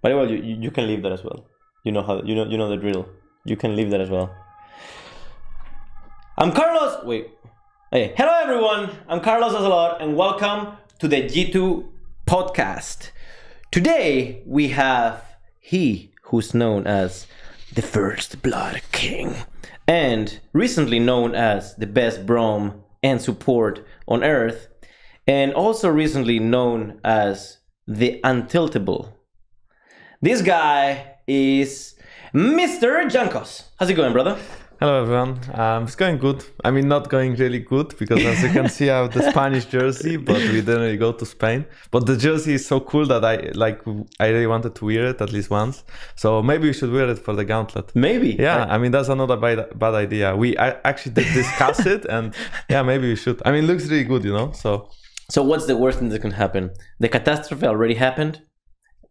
The way, you, you can leave that as well. You know how you know you know the drill. You can leave that as well. I'm Carlos. Wait. Hey, hello everyone. I'm Carlos Azalor, and welcome to the G2 podcast. Today we have he who's known as the First Blood King, and recently known as the best Braum and support on Earth, and also recently known as the Untiltable. This guy is Mr. Jankos. How's it going, brother? Hello everyone. Um, it's going good. I mean, not going really good because as you can see, I have the Spanish jersey, but we didn't really go to Spain. But the jersey is so cool that I like. I really wanted to wear it at least once. So maybe we should wear it for the gauntlet. Maybe. Yeah, I mean that's another bad, bad idea. We I actually did discuss it, and yeah, maybe we should. I mean, it looks really good, you know. So So what's the worst thing that can happen? The catastrophe already happened.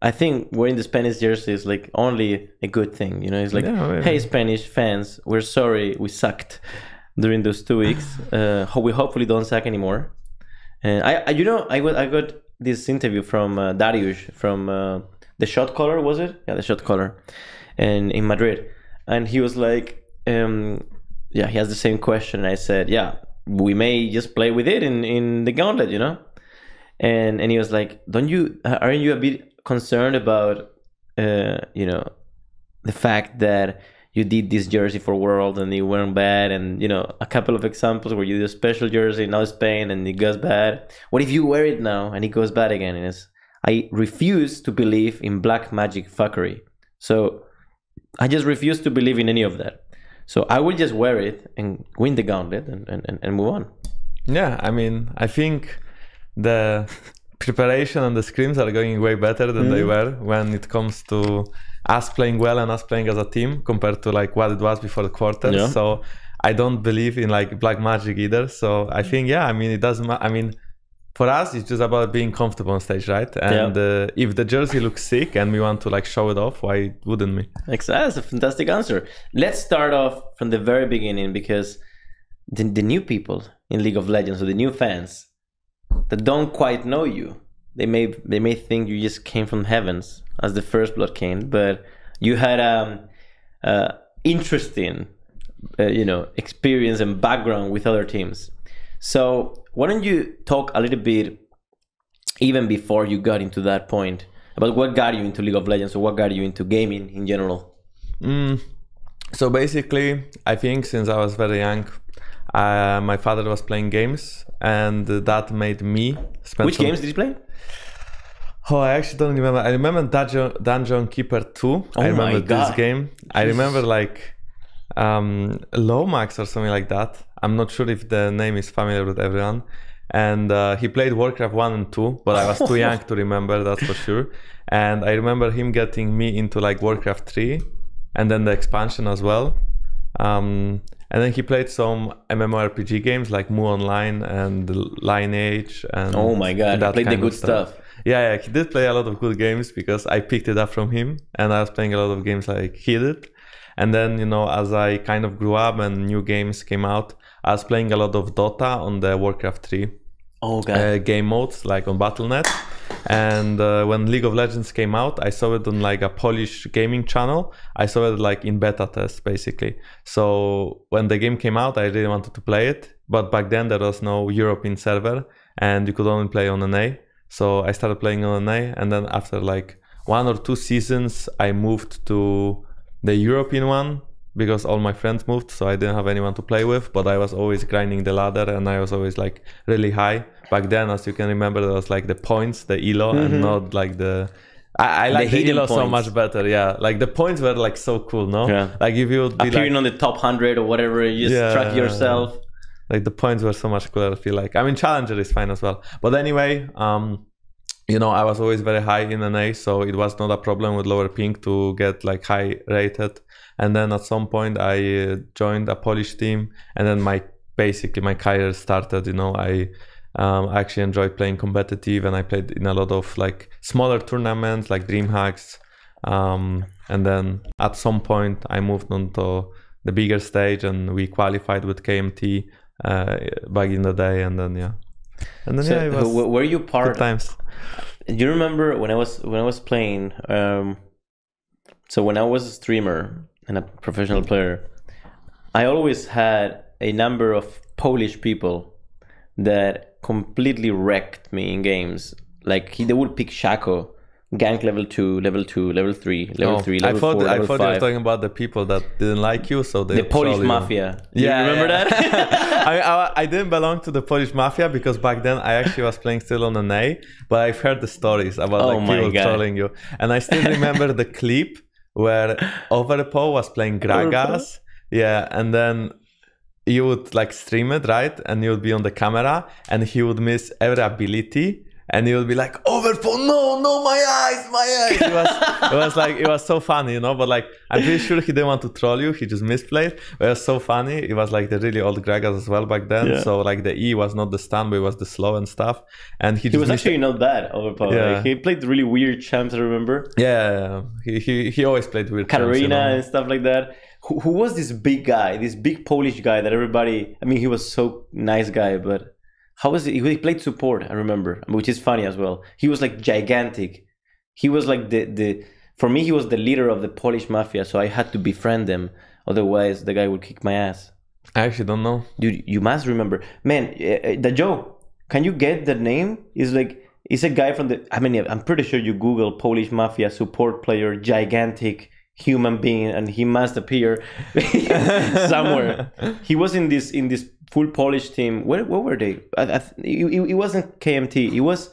I think wearing the Spanish jersey is like only a good thing. You know, it's like, Yeah, hey, Spanish fans, we're sorry we sucked during those two weeks. Uh, we hopefully don't suck anymore. And I, I you know, I got, I got this interview from uh, Darius from uh, the Shot Caller, was it? Yeah, the Shot Caller, and in Madrid, and he was like, um, yeah, he has the same question. And I said, yeah, we may just play with it in in the gauntlet, you know and and he was like don't you uh, aren't you a bit concerned about uh you know the fact that you did this jersey for world and it went bad and you know a couple of examples where you did a special jersey now spain and it goes bad. What if you wear it now and it goes bad again? And it's i refuse to believe in black magic fuckery. So i just refuse to believe in any of that. So i will just wear it and win the gauntlet and, and- and move on. Yeah, I mean, I think the preparation and the scrims are going way better than they were when it comes to us playing well and us playing as a team compared to like what it was before the quarters. Yeah. So I don't believe in like black magic either. So I think yeah, I mean it doesn't. Ma- I mean for us it's just about being comfortable on stage, right? And uh, if the jersey looks sick and we want to like show it off, why wouldn't we? Ex- That's a fantastic answer. Let's start off from the very beginning because the, the new people in League of Legends or the new fans that don't quite know you, they may they may think you just came from heavens as the first blood king, but you had um uh, interesting uh, you know experience and background with other teams. So why don't you talk a little bit even before you got into that point about what got you into League of Legends or what got you into gaming in general? Mm, so basically, I think since I was very young, uh, my father was playing games, and that made me spend. Which some- games did you play? Oh, I actually don't remember. I remember Dungeon, Dungeon Keeper 2. Oh I remember my this game. I remember like um, Lomax or something like that. I'm not sure if the name is familiar with everyone. And uh, he played Warcraft 1 and 2, but I was too young to remember, that's for sure. And I remember him getting me into like Warcraft 3 and then the expansion as well. Um, and then he played some MMORPG games like Mu Online and Lineage and Oh my god, that played the good stuff. yeah, yeah, he did play a lot of good games because I picked it up from him, and I was playing a lot of games like he did. And then, you know, as I kind of grew up and new games came out, I was playing a lot of Dota on the Warcraft 3 Oh god. uh, game modes, like on Battle.net. And uh, when League of Legends came out, I saw it on like a Polish gaming channel. I saw it like in beta test, basically. So when the game came out, I really wanted to play it. But back then, there was no European server, and you could only play on NA. So I started playing on NA, and then after like one or two seasons, I moved to the European one because all my friends moved, so I didn't have anyone to play with. But I was always grinding the ladder, and I was always like really high. Back then, as you can remember, there was like the points, the elo, and not like the. I, I like the, hidden elo so much better. Yeah, like the points were like so cool, no? Yeah. Like if you would be Appearing like, on the top hundred or whatever, you just Yeah. track yourself. like the points were so much cooler. I feel like. I mean, challenger is fine as well. But anyway, um, you know, I was always very high in NA, so it was not a problem with lower ping to get like high rated. And then at some point, I uh, joined a Polish team, and then my basically my career started. You know, I um, I actually enjoyed playing competitive, and I played in a lot of like smaller tournaments, like DreamHacks. Um, and then at some point, I moved on to the bigger stage, and we qualified with KMT uh, back in the day. And then yeah, and then So, yeah, it was were you part? times. you remember when I was when I was playing? Um, so when I was a streamer and a professional player, I always had a number of Polish people that completely wrecked me in games. Like he, they would pick Shaco, gank level two, level two, level three, level Oh, three, level I thought four, I level thought you were talking about the people that didn't like you, so they the Polish you. mafia. Do Yeah, you remember yeah. that? I, I I didn't belong to the Polish mafia because back then I actually was playing still on an A, but I've heard the stories about Oh like people God. trolling you, and I still remember the clip where Overpow was playing Gragas, yeah, and then you would like stream it right, and you would be on the camera, and he would miss every ability. And he would be like, Overpow, no, no, my eyes, my eyes. It was, it was like, it was so funny, you know. But like, I'm pretty sure he didn't want to troll you. He just misplayed. But it was so funny. It was like the really old Gragas as well back then. Yeah. So like the E was not the stun, but it was the slow and stuff. And he just he was actually not bad overpowered. Yeah. Like, he played really weird champs. I remember yeah. He, he he always played weird. champs, you know. and stuff like that. Who, who was this big guy? This big Polish guy that everybody. I mean, he was so nice guy, but how was it? He played support. I remember, which is funny as well. He was like gigantic. He was like the the. For me, he was the leader of the Polish mafia, so I had to befriend him. Otherwise, the guy would kick my ass. I actually don't know. Dude, you must remember, man. uh, uh, The Joe, can you get the name? Is like it's a guy from the. I mean, I'm pretty sure you Google Polish mafia support player, gigantic human being, and he must appear somewhere. He was in this in this full Polish team. Where what were they? I, I, it, it it wasn't KMT. It was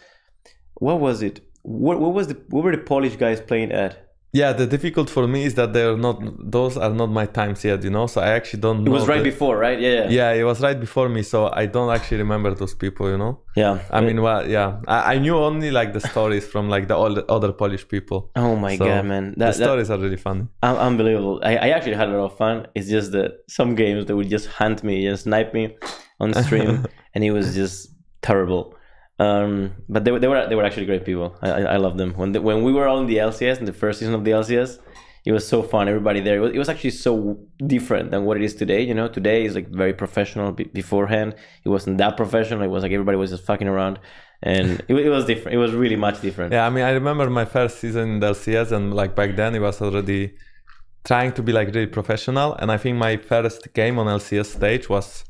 what was it? What, what was the what were the Polish guys playing at? Yeah, the difficult for me is that they're not; those are not my times yet. You know, so I actually don't. It was right the- before, right? Yeah, yeah, Yeah, it was right before me, so I don't actually remember those people. You know. yeah. I mean, well, yeah, I, I knew only like the stories from like the old, other Polish people. oh my So, god, man! the That, that, stories are really funny. Un- unbelievable. I, I actually had a lot of fun. It's just that some games they would just hunt me just snipe me on stream, and it was just terrible. Um, but they, they were they were actually great people. I I, love them. When the, when we were all in the LCS in the first season of the LCS, it was so fun. Everybody there. It was, it was actually so different than what it is today. You know, today is like very professional. Be- beforehand, it wasn't that professional. It was like everybody was just fucking around, and it, it was different. It was really much different. Yeah, I mean, I remember my first season in the LCS, and like back then, it was already trying to be like really professional. And I think my first game on LCS stage was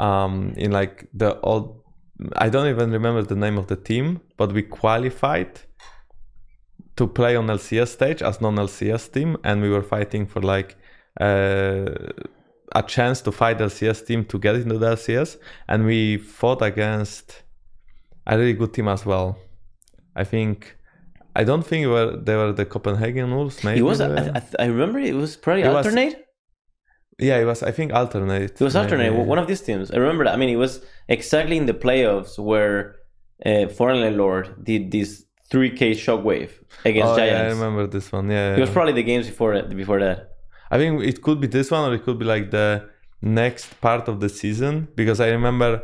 um, in like the old. I don't even remember the name of the team, but we qualified to play on LCS stage as non-LCS team, and we were fighting for like uh, a chance to fight LCS team to get into the LCS, and we fought against a really good team as well. I think I don't think we were they were the Copenhagen Wolves. Maybe It was. I. I, I remember it was probably It was- alternate. Yeah, it was. I think alternate. It was alternate. maybe. One of these teams. I remember that. I mean, it was exactly in the playoffs where uh, Foreign Lord did this 3K shockwave against Oh, yeah, I remember this one. Yeah, it was probably the games before that. Before that. I think it could be this one, or it could be like the next part of the season because I remember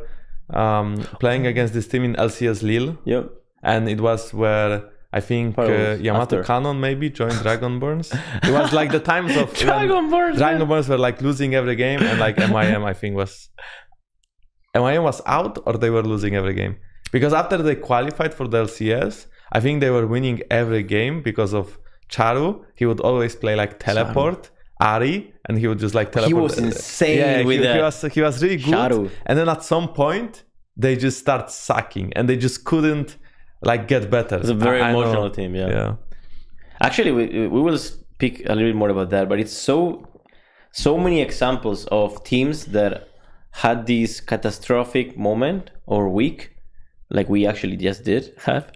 um, playing against this team in LCS Lille, Yep. and it was where. I think uh, Yamato after. Cannon maybe joined Dragonborns. it was like the times of when- Dragonborns. Dragonborns were like losing every game, and like MIM, I think was MIM was out or they were losing every game because after they qualified for the LCS, I think they were winning every game because of Charu. He would always play like teleport. Ahri and he would just like teleport. He was insane yeah, with he, he was he was really good. Charu. And then at some point they just start sucking and they just couldn't like get better. It's a very I- I emotional team. Yeah. Yeah. Actually, we, we will speak a little bit more about that, but it's so so many examples of teams that had this catastrophic moment or week, like we actually just did have,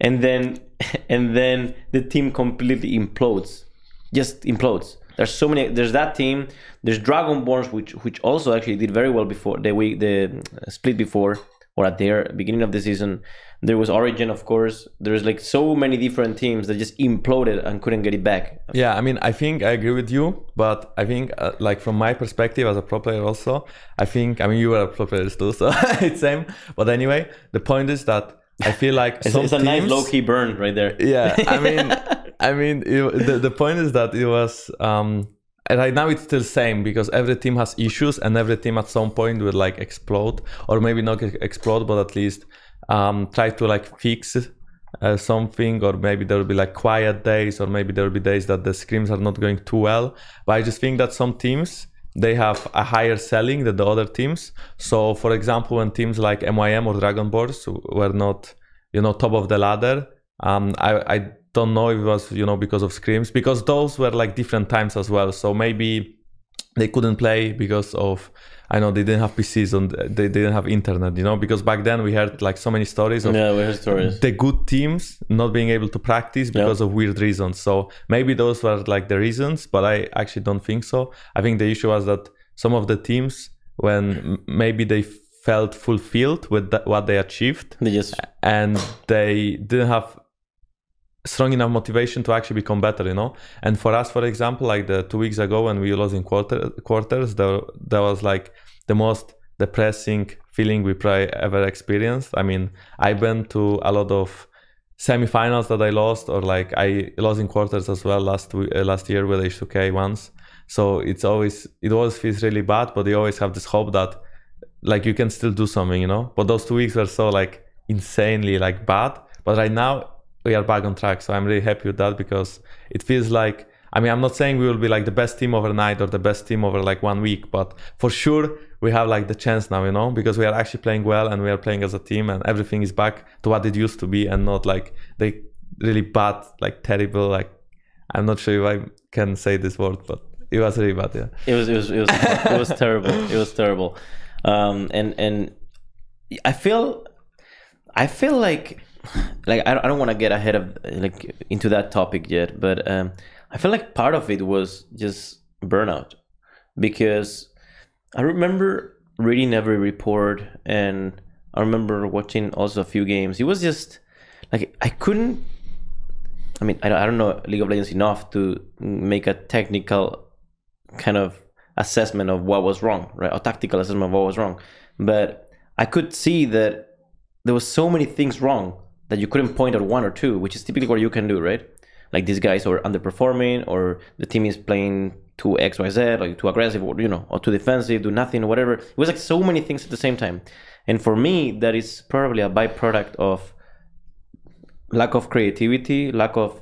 and then and then the team completely implodes, just implodes. There's so many. There's that team. There's Dragonborns, which which also actually did very well before the week the uh, split before or at their beginning of the season. There was Origin, of course. There's like so many different teams that just imploded and couldn't get it back. Yeah, I mean, I think I agree with you, but I think, uh, like from my perspective as a pro player, also, I think, I mean, you were a pro player too, so it's same. But anyway, the point is that I feel like It's, some it's a nice teams- low key burn right there. Yeah, I mean, I mean, it, the the point is that it was um right now it's still same because every team has issues and every team at some point will like explode or maybe not explode, but at least um try to like fix uh, something, or maybe there will be like quiet days, or maybe there will be days that the scrims are not going too well. But I just think that some teams they have a higher selling than the other teams. So, for example, when teams like MYM or Dragonborns were not, you know, top of the ladder, um, I, I don't know if it was, you know, because of scrims, because those were like different times as well. So maybe they couldn't play because of I know they didn't have PCs and they didn't have internet, you know, because back then we heard like so many stories of yeah, we heard stories. the good teams not being able to practice because Yeah. of weird reasons. So maybe those were like the reasons, but I actually don't think so. I think the issue was that some of the teams, when maybe they felt fulfilled with that, what they achieved, They just and they didn't have strong enough motivation to actually become better you know? And for us for example like the two weeks ago when we lost in quarter quarters there, that was like the most depressing feeling we probably ever experienced. I mean i've been to a lot of semifinals that i lost or like i lost in quarters as well last uh, last year with h2k once. So it's always it always feels really bad but you always have this hope that like you can still do something you know? But those two weeks were so like insanely like bad. But right now we are back on track so i'm really happy with that because it feels like i mean i'm not saying we will be like the best team overnight or the best team over like one week but for sure we have like the chance now you know because we are actually playing well and we are playing as a team and everything is back to what it used to be and not like the really bad like terrible like i'm not sure if i can say this word but it was really bad yeah it was it was it was it was terrible. It was terrible. Um, and and I feel I feel like like I don't, want to get ahead of like into that topic yet, but um, I feel like part of it was just burnout because I remember reading every report and I remember watching also a few games. It was just like I couldn't. I mean, I don't, I don't know League of Legends enough to make a technical kind of assessment of what was wrong, right? A tactical assessment of what was wrong. But I could see that there was so many things wrong that you couldn't point at one or two, which is typically what you can do, right? Like these guys are underperforming, or the team is playing too X, Y, Z, like too aggressive, or you know, or too defensive, do nothing, or whatever. It was like so many things at the same time. And for me, that is probably a byproduct of lack of creativity, lack of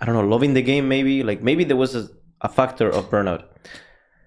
I don't know, loving the game. Maybe like maybe there was a, a factor of burnout.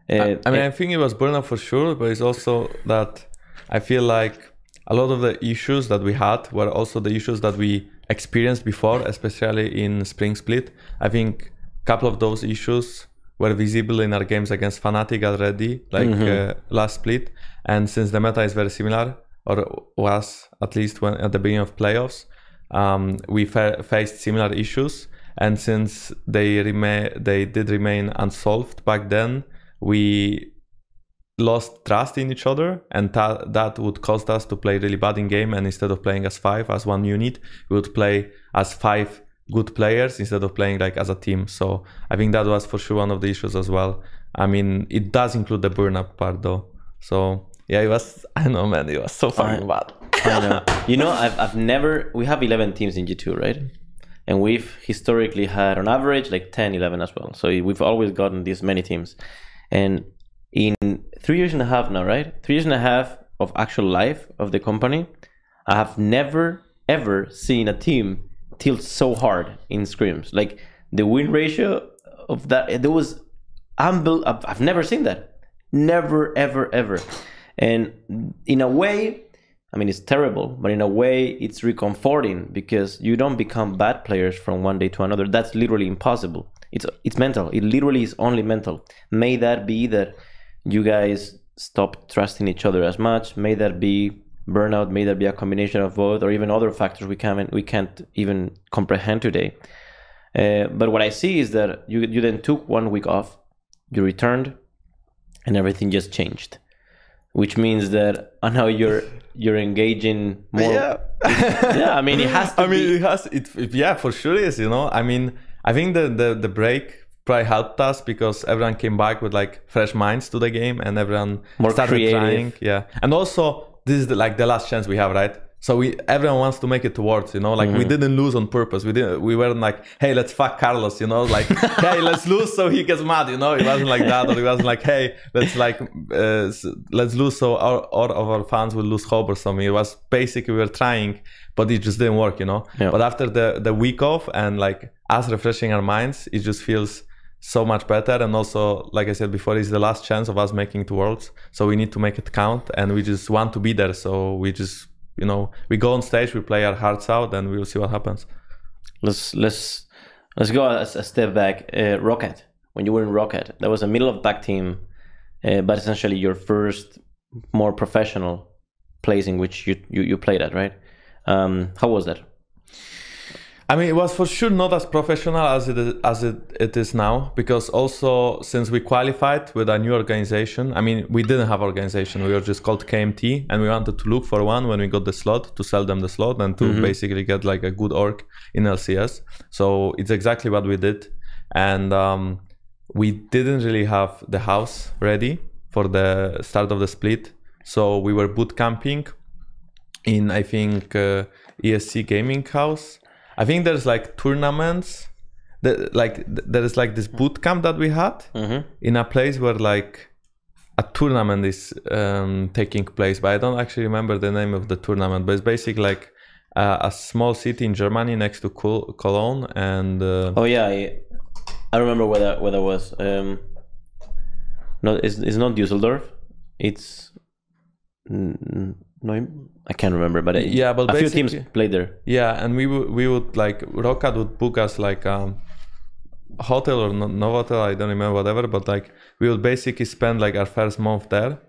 Uh, I mean, I think it was burnout for sure, but it's also that I feel like a lot of the issues that we had were also the issues that we experienced before, especially in Spring Split. I think a couple of those issues were visible in our games against Fnatic already, like uh, last split. And since the meta is very similar, or was at least when at the beginning of playoffs, um, we fa- faced similar issues. And since they remain, they did remain unsolved back then, we lost trust in each other and that that would cost us to play really bad in game and instead of playing as five as one unit we would play as five good players instead of playing like as a team so i think that was for sure one of the issues as well i mean it does include the burnout part though so yeah it was i don't know man it was so fucking bad I know. You know, I've, I've never, we have 11 teams in G2, right? And we've historically had on average like 10, 11 as well. So we've always gotten these many teams. And in three years and a half now, right? Three years and a half of actual life of the company, I have never, ever seen a team tilt so hard in scrims. Like the win ratio of that, there was, unbel- I've, never seen that. Never, ever, ever. And in a way, I mean, it's terrible, but in a way, it's reconforting because you don't become bad players from one day to another. That's literally impossible. It's it's mental. It literally is only mental. May that be that you guys stop trusting each other as much. May that be burnout. May that be a combination of both, or even other factors we can't we can't even comprehend today. Uh, but what I see is that you you then took one week off, you returned, and everything just changed which means that uh, now you're you're engaging more. yeah yeah, I mean it has to I mean, be. it has it. it- Yeah, for sure is. You know, I mean, I think the the the break probably helped us because everyone came back with like fresh minds to the game and everyone More started creative. trying. Yeah, and also this is the, like the last chance we have, right? so we everyone wants to make it towards you know like we didn't lose on purpose we didn't we weren't like hey let's fuck carlos you know like hey let's lose so he gets mad you know it wasn't like that or it wasn't like hey let's like uh, let's lose so our all of our fans will lose hope or something it was basically we were trying but it just didn't work you know Yeah. but after the the week off and like us refreshing our minds it just feels so much better and also like i said before it's the last chance of us making two worlds so we need to make it count and we just want to be there so we just you know we go on stage we play our hearts out and we'll see what happens let's let's let's go a, a step back. Uh, Rocket, when you were in Rocket, that was a middle of back team, uh, but essentially your first more professional place in which you you, you played at, right? Um, how was that? I mean, it was for sure not as professional as it is, as it, it is now because also since we qualified with a new organization, I mean, we didn't have organization. We were just called KMT, and we wanted to look for one when we got the slot to sell them the slot and to basically get like a good org in LCS. So it's exactly what we did, and um, we didn't really have the house ready for the start of the split. So we were boot camping in I think uh, ESC Gaming House. I think there's like tournaments. That, like there is like this boot camp that we had Mm-hmm. in a place where like a tournament is um, taking place, but I don't actually remember the name of the tournament. But it's basically like uh, a small city in Germany next to Col- Cologne, and uh, Oh yeah, I, I remember where that where that was. Um, no, it's, it's not Dusseldorf. It's mm, no, I can't remember. But it- Yeah, but a few teams played there. Yeah, and we would we would like Rocket would book us like um hotel or no, no hotel, I don't remember whatever, but like we would basically spend like our first month there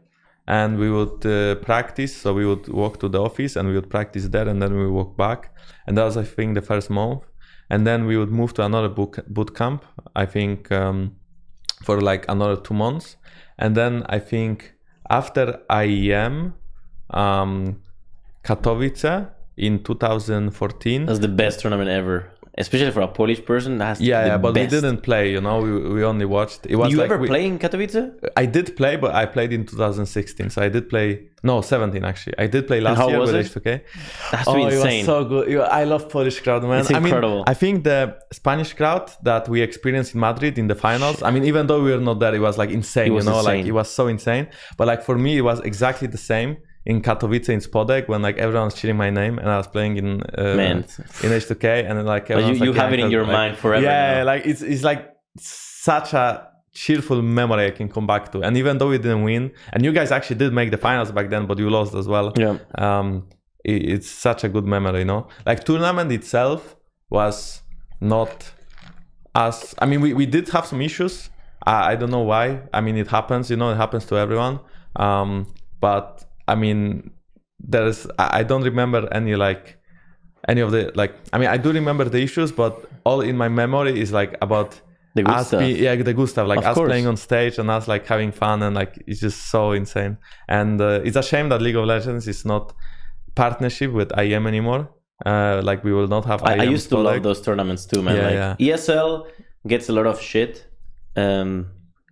and we would uh, practice. So we would walk to the office and we would practice there and then we would walk back. And that was I think the first month. And then we would move to another book boot camp, I think um for like another two months. And then I think after IEM, um Katowice in 2014. That's the best tournament ever, especially for a Polish person. That's Yeah, yeah, but best. we didn't play. You know, we, we only watched. It was you like ever we- play in Katowice? I did play, but I played in 2016. So I did play. No, 17 actually. I did play last year was with it? H2K. That's Oh, it insane. was so good. I love Polish crowd, man. It's I mean, incredible. I think the Spanish crowd that we experienced in Madrid in the finals. I mean, even though we were not there, it was like insane. It was you know, like it was so insane. But like for me, it was exactly the same in Katowice in Spodek when like everyone's cheering my name and I was playing in uh, Man. in H2K and then like you- everyone's, you like, have it in your like- mind forever Yeah, now. like it's it's like such a cheerful memory I can come back to. And even though we didn't win, and you guys actually did make the finals back then, but you lost as well. Yeah. Um, it, it's such a good memory, you know. Like tournament itself was not as. I mean, we we did have some issues. I, I don't know why. I mean, it happens. You know, it happens to everyone. Um, but I mean, there's. I, I don't remember any like any of the like. I mean, I do remember the issues, but all in my memory is like about The good us stuff. be- yeah, the good stuff, like Of us course. playing on stage and us like having fun and like it's just so insane. And uh, it's a shame that League of Legends is not partnership with IEM anymore. Uh, like we will not have. I, I used to love those tournaments too, man. Yeah, like ESL gets a lot of shit, um,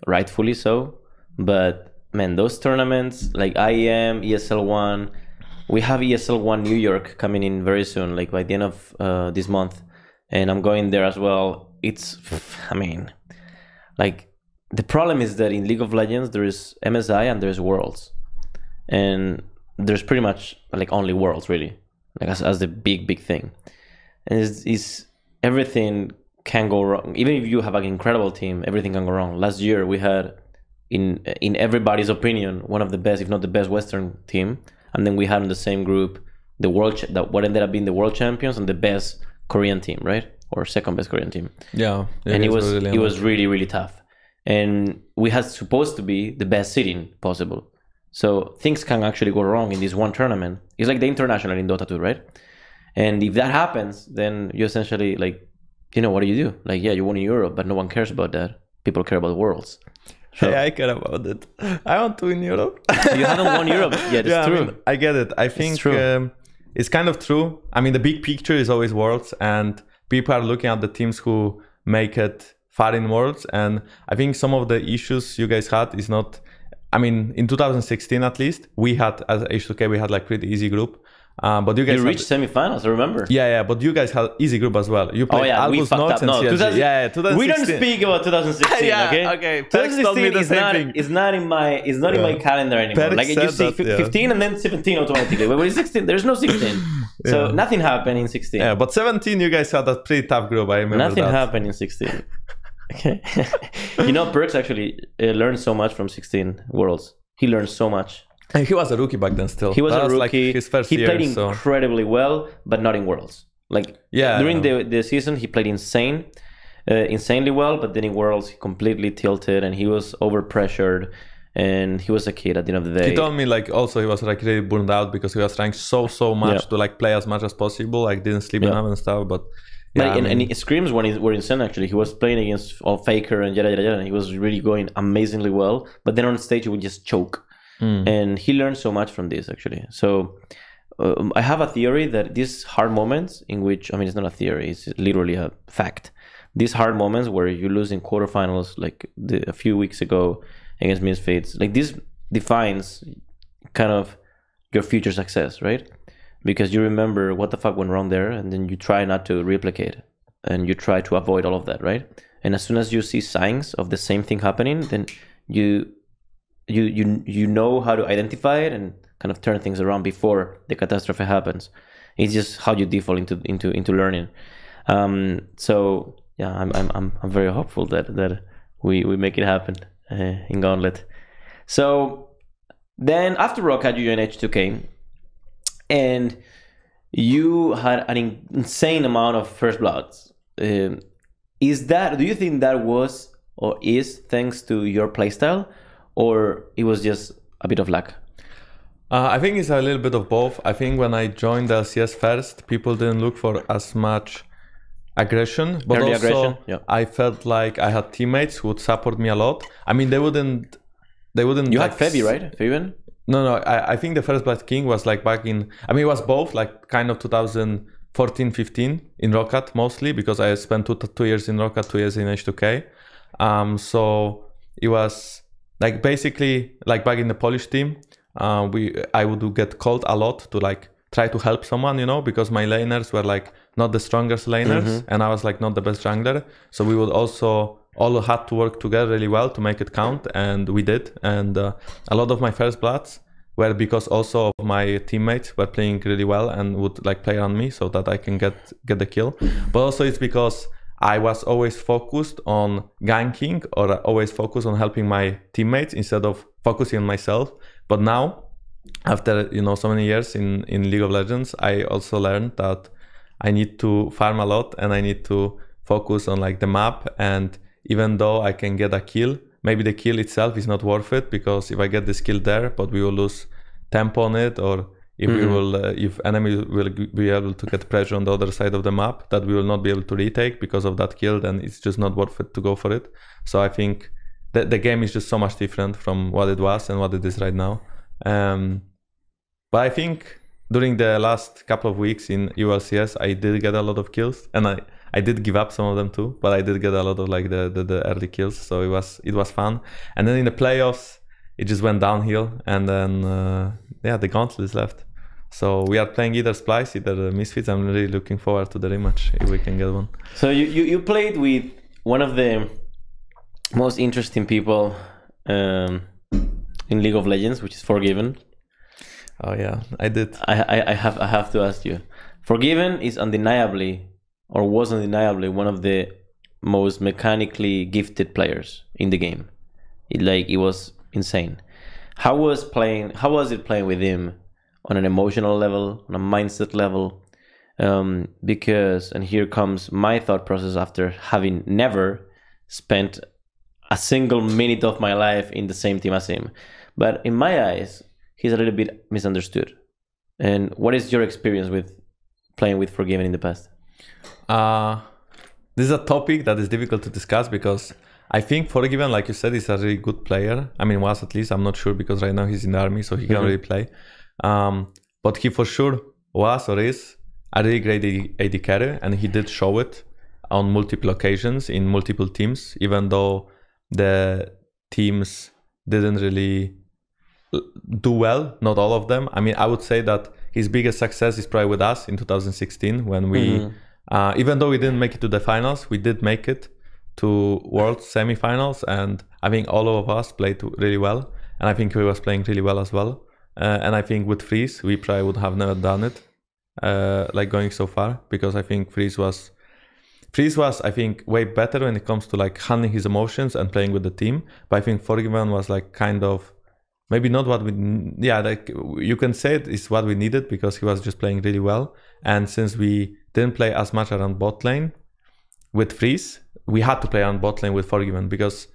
rightfully so. But man, those tournaments like IEM, ESL One, we have ESL One New York coming in very soon, like by the end of uh, this month, and I'm going there as well. It's, I mean, like the problem is that in League of Legends there is MSI and there's Worlds, and there's pretty much like only Worlds really, like as, as the big big thing, and it's, it's everything can go wrong. Even if you have an incredible team, everything can go wrong. Last year we had, in in everybody's opinion, one of the best, if not the best, Western team, and then we had in the same group the world ch- that what ended up being the world champions and the best Korean team, right, or second best Korean team. Yeah, and it was really it was really really tough. And we had supposed to be the best seeding possible. So things can actually go wrong in this one tournament. It's like the international in dota 2 right? And if that happens then you essentially like you know what do you do? Like yeah you won in europe but no one cares about that. People care about worlds so Hey, I care about it. I want to win Europe. you haven't won europe yet it's yeah, true I, mean, I get it. I think true. Um, it's kind of true. I mean, the big picture is always worlds, and people are looking at the teams who make it far in worlds. And I think some of the issues you guys had is not. I mean, in 2016 at least, we had as H2K we had like pretty easy group. Uh, but you guys You had- reached semifinals. I remember. yeah, yeah, but you guys had easy group as well. You Oh yeah, we Albus fucked up. and No, CLG. 2000 yeah, yeah, 2016. we don't speak about 2016. Yeah, okay. okay. Perkz told me 2016 the is not. thing. It's not in my. It's not in my calendar anymore. Perkz like you see that, yeah. 15 and then 17 automatically. But when 16, there's no 16. So nothing happened in 16. Yeah, but 17, you guys had a pretty tough group. I remember Nothing that. happened in 16. Okay. you know, Perkz actually uh, learned so much from 16 Worlds. He learned so much. And he was a rookie back then still. He was That a like rookie. his first he year, played so incredibly well, but not in Worlds. Like yeah. during the the season, he played insane, uh, insanely well. But then in Worlds, he completely tilted, and he was over pressured, and he was a kid at the end of the day. he told me like also he was like really burned out because he was trying so so much Yeah. to like play as much as possible, like didn't sleep Yeah. enough and stuff. But Like, yeah, I and, mean, and scrims when he were insane actually. He was playing against all Faker and yada yada yada, and he was really going amazingly well. But then on stage, he would just choke. Mm, and he learned so much from this actually. So um, i have a theory that these hard moments in which i mean it's not a theory it's literally a fact. These hard moments where you lose in quarterfinals like the, a few weeks ago against misfits like this defines kind of your future success right? Because you remember what the fuck went wrong there and then you try not to replicate and you try to avoid all of that right? And as soon as you see signs of the same thing happening then you you you you know how to identify it and kind of turn things around before the catastrophe happens. It's just how you default into into into learning. Um, so yeah, I'm I'm I'm I'm very hopeful that that we we make it happen uh, in Gauntlet. So then after Rocket, you joined H2K, and you had an insane amount of first bloods. Um, is that do you think that was or is thanks to your playstyle? Or it was just a bit of luck? Uh, I think it's a little bit of both. I think when I joined LCS first, people didn't look for as much aggression, but Early also aggression, yeah. I felt like I had teammates who would support me a lot. I mean, they wouldn't. They wouldn't. You like, had Febby, right? Fabian? No, no. I, I think the first Blood King was like back in. I mean, it was both, like kind of 2014, 15 in Rocket mostly because I spent two, two years in Rocket, two years in H2K. Um, so it was like basically like back in the Polish team. Uh, we I would get called a lot to like try to help someone, you know, because my laners were like not the strongest laners, and I was like not the best jungler. So we would also all had to work together really well to make it count, and we did. And uh, a lot of my first bloods were because also of my teammates were playing really well and would like play on me so that I can get get the kill. But also it's because I was always focused on ganking or always focused on helping my teammates instead of focusing on myself. But now, after you know so many years in in League of Legends, I also learned that I need to farm a lot and I need to focus on like the map. And even though I can get a kill, maybe the kill itself is not worth it because if I get the kill there, but we will lose tempo on it, or if we Mhm. will, uh, if enemy will g- be able to get pressure on the other side of the map that we will not be able to retake because of that kill, then it's just not worth it to go for it. So I think the the game is just so much different from what it was and what it is right now. Um, but I think during the last couple of weeks in EU LCS, I did get a lot of kills, and I I did give up some of them too, but I did get a lot of like the the, the early kills, so it was it was fun. And then in the playoffs, it just went downhill, and then uh, yeah, the gauntlet is left. So we are playing either Splyce, either the Misfits. I'm really looking forward to the rematch if we can get one. So you, you, you played with one of the most interesting people um, in League of Legends, which is Forgiven. Oh yeah, I did. I, I, I have I have to ask you. Forgiven is undeniably or was undeniably one of the most mechanically gifted players in the game. It, like it was insane. How was playing how was it playing with him on an emotional level, on a mindset level? Um, because and here comes my thought process after having never spent a single minute of my life in the same team as him. But in my eyes, he's a little bit misunderstood. And what is your experience with playing with Forgiven in the past? Uh, this is a topic that is difficult to discuss because I think Forgiven, like you said, is a really good player. I mean, was at least. I'm not sure because right now he's in the army, so he can't Mhm. really play. Um, but he for sure was or is a really great AD, carry, and he did show it on multiple occasions in multiple teams, even though the teams didn't really do well. Not all of them. I mean, I would say that his biggest success is probably with us in 2016 when we, Mm-hmm. uh, even though we didn't make it to the finals, we did make it to World semifinals, and I think all of us played really well, and I think he was playing really well as well. Uh, and I think with Freeze, we probably would have never done it, uh, like going so far, because I think Freeze was Freeze was, I think, way better when it comes to like handling his emotions and playing with the team. But I think Forgiven was like kind of maybe not what we, yeah, like you can say it is what we needed because he was just playing really well. And since we didn't play as much around bot lane with Freeze, we had to play on bot lane with Forgiven because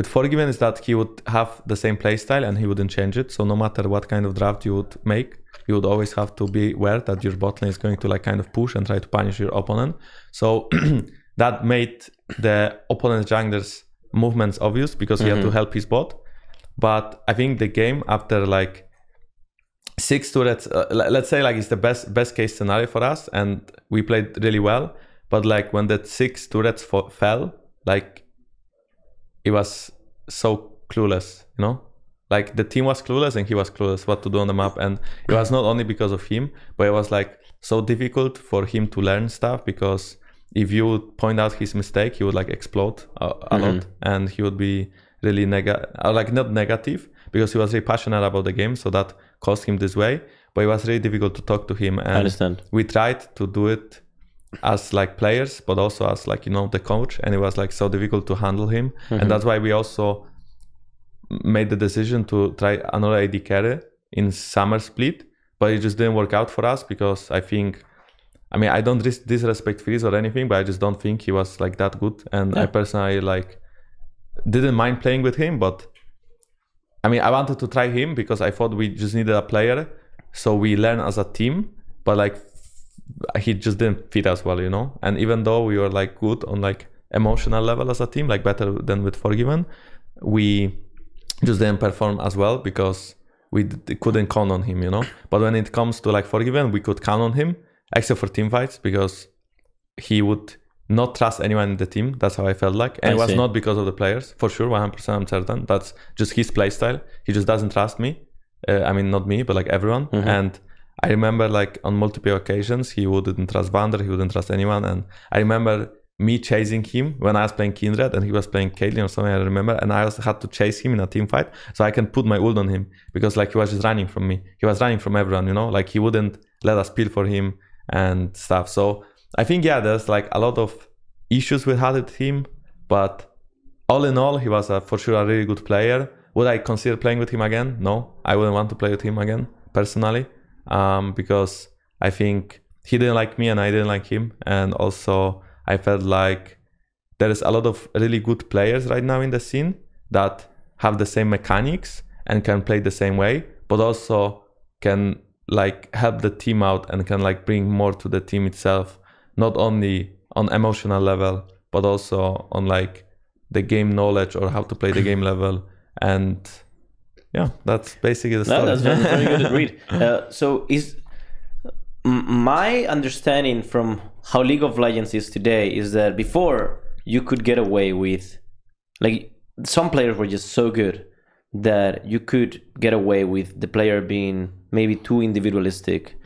with Forgiven is that he would have the same playstyle and he wouldn't change it. So no matter what kind of draft you would make, you would always have to be aware that your bot lane is going to like kind of push and try to punish your opponent. So that made the opponent jungler's movements obvious because he had to help his bot. But I think the game after like six turrets, uh, let's say like it's the best best case scenario for us, and we played really well. But like when that six turrets fo- fell, like it was so clueless, you know. Like the team was clueless and he was clueless what to do on the map, and it was not only because of him, but it was like so difficult for him to learn stuff because if you would point out his mistake, he would like explode a, a mm-hmm. lot, and he would be really negative, uh, like not negative because he was really passionate about the game, so that caused him this way. But it was really difficult to talk to him, and we tried to do it as like players but also as like you know the coach and it was like so difficult to handle him. And mm-hmm. that's why we also made the decision to try another AD carry in summer split but it just didn't work out for us because I think I mean I don't dis- disrespect Freeze or anything but I just don't think he was like that good. And I personally like didn't mind playing with him but I mean I wanted to try him because I thought we just needed a player. So we learn as a team but like he just didn't fit us well, you know. And even though we were like good on like emotional level as a team, like better than with Forgiven, we just didn't perform as well because we d- couldn't count on him, you know. But when it comes to like Forgiven, we could count on him, except for team fights because he would not trust anyone in the team. That's how I felt like, and I it was see. not because of the players, for sure, 100% I'm certain. That's just his play style. He just doesn't trust me. Uh, I mean, not me, but like everyone. And I remember like on multiple occasions he wouldn't trust Vander, he wouldn't trust anyone, and I remember me chasing him when I was playing Kindred and he was playing Caitlyn or something. I remember, and I also had to chase him in a team fight so I can put my ult on him because like he was just running from me. He was running from everyone, you know, like he wouldn't let us peel for him and stuff. So I think yeah, there's like a lot of issues we had with him, but all in all, he was a, for sure a really good player. Would I consider playing with him again? No, I wouldn't want to play with him again personally, um, because I think he didn't like me and I didn't like him, and also I felt like there is a lot of really good players right now in the scene that have the same mechanics and can play the same way, but also can like help the team out and can like bring more to the team itself, not only on emotional level, but also on like the game knowledge or how to play the game level. And yeah, that's basically the story. No, that's very, very good read. Uh, so is my understanding from how League of Legends is today is that before you could get away with like some players were just so good that you could get away with the player being maybe too individualistic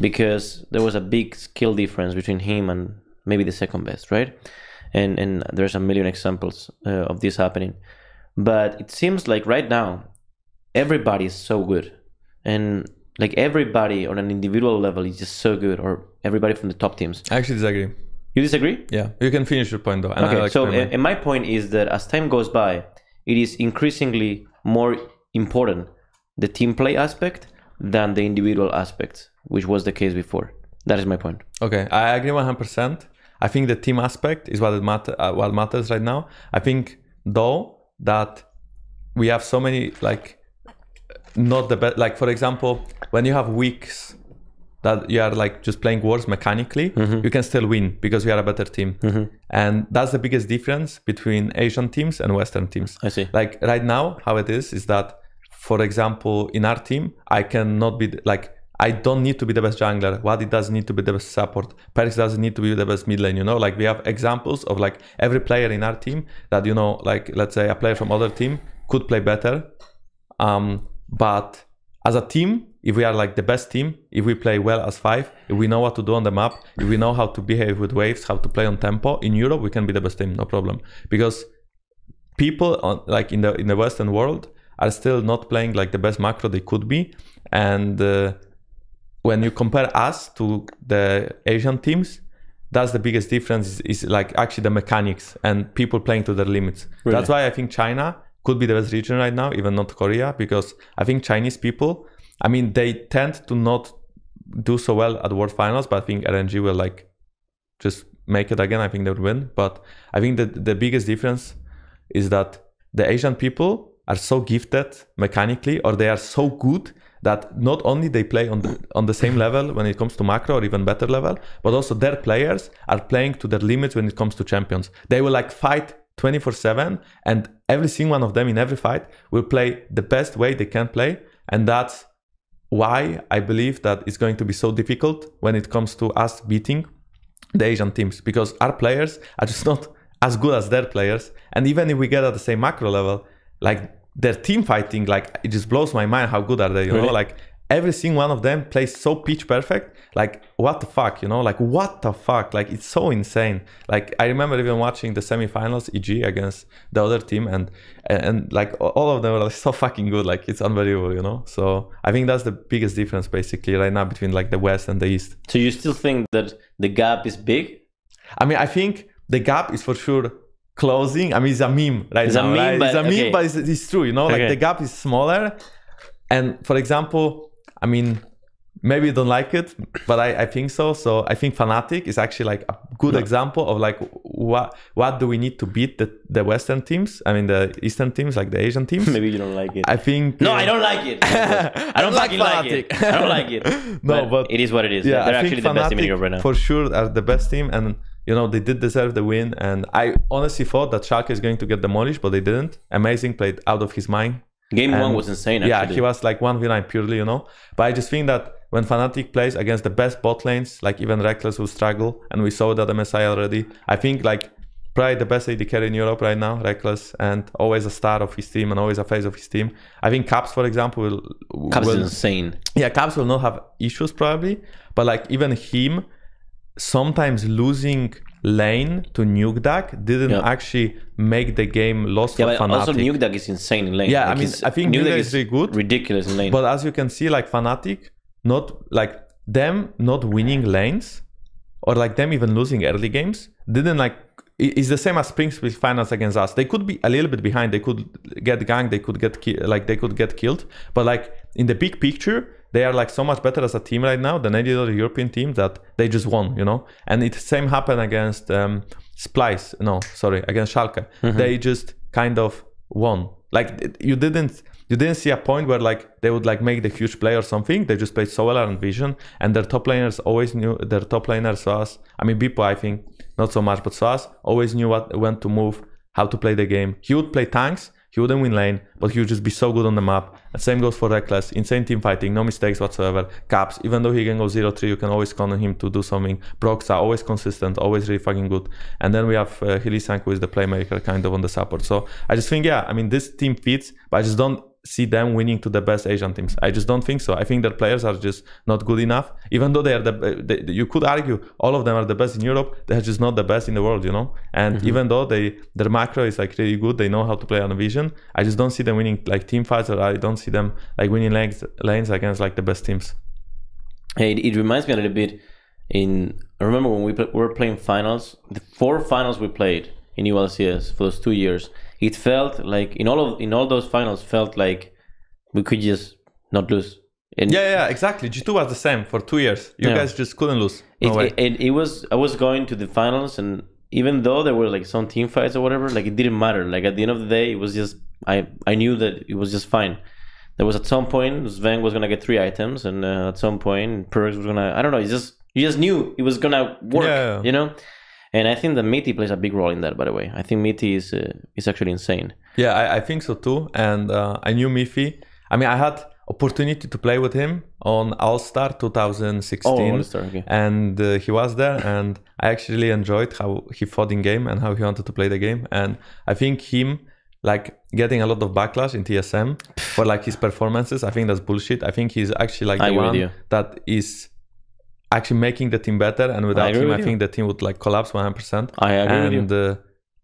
because there was a big skill difference between him and maybe the second best, right? And and there's a million examples uh, of this happening. But it seems like right now everybody is so good and like everybody on an individual level is just so good or everybody from the top teams I actually disagree. you disagree Yeah, you can finish your point though. okay so uh, and my point is that as time goes by it is increasingly more important the team play aspect than the individual aspect which was the case before that is my point Okay, I agree one hundred percent. I think the team aspect is what it matter, uh, what matters right now. I think though that we have so many like not the best. Like for example, when you have weeks that you are like just playing wars mechanically, you can still win because we are a better team, and that's the biggest difference between Asian teams and Western teams. i see Like right now, how it is is that, for example, in our team, I cannot be like I don't need to be the best jungler. Wadid doesn't need to be the best support. Perkz doesn't need to be the best mid lane. You know, like we have examples of like every player in our team that you know, like let's say a player from other team could play better, um, but as a team, if we are like the best team, if we play well as five, if we know what to do on the map, if we know how to behave with waves, how to play on tempo, in Europe we can be the best team, no problem. Because people on, like in the in the Western world are still not playing like the best macro they could be, and uh, when you compare us to the Asian teams, that's the biggest difference is, is, like actually the mechanics and people playing to their limits. Really? That's why I think China could be the best region right now, even not Korea, because I think Chinese people, I mean, they tend to not do so well at World Finals, but I think RNG will like just make it again. I think they would win. But I think that the biggest difference is that the Asian people are so gifted mechanically, or they are so good that not only they play on the on the same level when it comes to macro or even better level, but also their players are playing to their limits when it comes to champions. They will like fight 24/7 and every single one of them in every fight will play the best way they can play and that's why I believe that it's going to be so difficult when it comes to us beating the Asian teams because our players are just not as good as their players. And even if we get at the same macro level, like their team fighting, like it just blows my mind how good are they, you Really? know? Like every single one of them plays so pitch perfect. Like what the fuck, you know? Like what the fuck? Like it's so insane. Like I remember even watching the semifinals EG against the other team and and like all of them were like so fucking good. Like it's unbelievable, you know? So I think that's the biggest difference basically right now between like the West and the East. So you still think that the gap is big? I mean, I think the gap is for sure closing. I mean, it's a meme right It's a meme, right? but- it's a okay. meme, but it's, it's true. You know, like Okay. the gap is smaller. And for example, I mean, maybe you don't like it, but I, I think so. So I think Fnatic is actually like a good No. example of like what what do we need to beat the, the Western teams? I mean, the Eastern teams, like the Asian teams. Maybe you don't like it. I think. no, uh, I don't like it. I don't like fucking like it. Fnatic. I don't like it. No, but- it is what it is. yeah, They're I actually think the best team in Fnatic Europe right now. for sure are the best team, and you know they did deserve the win. And I honestly thought that Schalke is going to get demolished, but they didn't. Amazing played out of his mind. Game one was insane. Actually. Yeah, he was like one v nine purely, you know. But I just think that when Fnatic plays against the best bot lanes, like even Reckless will struggle, and we saw that MSI already. I think like probably the best AD carry in Europe right now, Reckless, and always a star of his team and always a face of his team. I think Caps, for example, will, Caps will is insane. yeah, Caps will not have issues probably, but like even him sometimes losing lane to Nukeduck didn't Yeah. actually make the game lost Yeah, for but also Fnatic. Nukeduck is insane in lane. Yeah, I mean, I think Nukeduck is is really good. ridiculous in lane. But as you can see, like Fnatic, not like them not winning lanes or like them even losing early games didn't like it's the same as Spring Split finals against us. They could be a little bit behind. They could get ganked. They could get ki- like they could get killed. But like in the big picture, they are like so much better as a team right now than any other European team that they just won. You know, and it same happened against um, Splyce. No, sorry, against Schalke. They just kind of won. Like you didn't you didn't see a point where like they would like make the huge play or something. They just played so well on Vision, and their top laners always knew their top laners sOAZ. I mean, Bwipo, I think not so much, but sOAZ always knew what when to move, how to play the game. He would play tanks. He wouldn't win lane, but he would just be so good on the map. And same goes for Reckless. Insane team fighting, no mistakes whatsoever. Caps, even though he can go 0-3, you can always count on him to do something. Brox are always consistent, always really fucking good. And then we have uh, Hylissang, who is the playmaker kind of on the support. So I just think, yeah, I mean, this team fits, but I just don't see them winning to the best Asian teams. I just don't think so. I think their players are just not good enough. Even though they are the, they, you could argue all of them are the best in Europe, they're just not the best in the world, you know. And mm-hmm. even though they their macro is like really good, they know how to play on a vision. I just don't see them winning like team fights, or I don't see them like winning lanes lanes against like the best teams. Hey, it, it reminds me a little bit. In I remember when we pl- were playing finals, the four finals we played in EU LCS for those two years. It felt like in all of in all those finals felt like we could just not lose. And Yeah, yeah, exactly. G two was the same for two years. You Yeah. guys just couldn't lose. No it, way. it, it, it was I was going to the finals and even though there were like some team fights or whatever, like it didn't matter. Like at the end of the day, it was just I I knew that it was just fine. There was at some point Sven was gonna get three items, and uh, at some point Perkz was gonna I don't know. It's just you just knew it was gonna work, Yeah. you know. And I think that Mithy plays a big role in that. By the way, I think Mithy is uh, is actually insane. Yeah, I, I think so too. And uh, I knew Mithy. I mean, I had opportunity to play with him on All Star 2016. Oh, All-Star, okay. And uh, he was there, and I actually enjoyed how he fought in game and how he wanted to play the game. And I think him like getting a lot of backlash in TSM for like his performances. I think that's bullshit. I think he's actually like I the one that is actually making the team better. And without agree him, I think the team would like collapse 100%. I agree with and uh,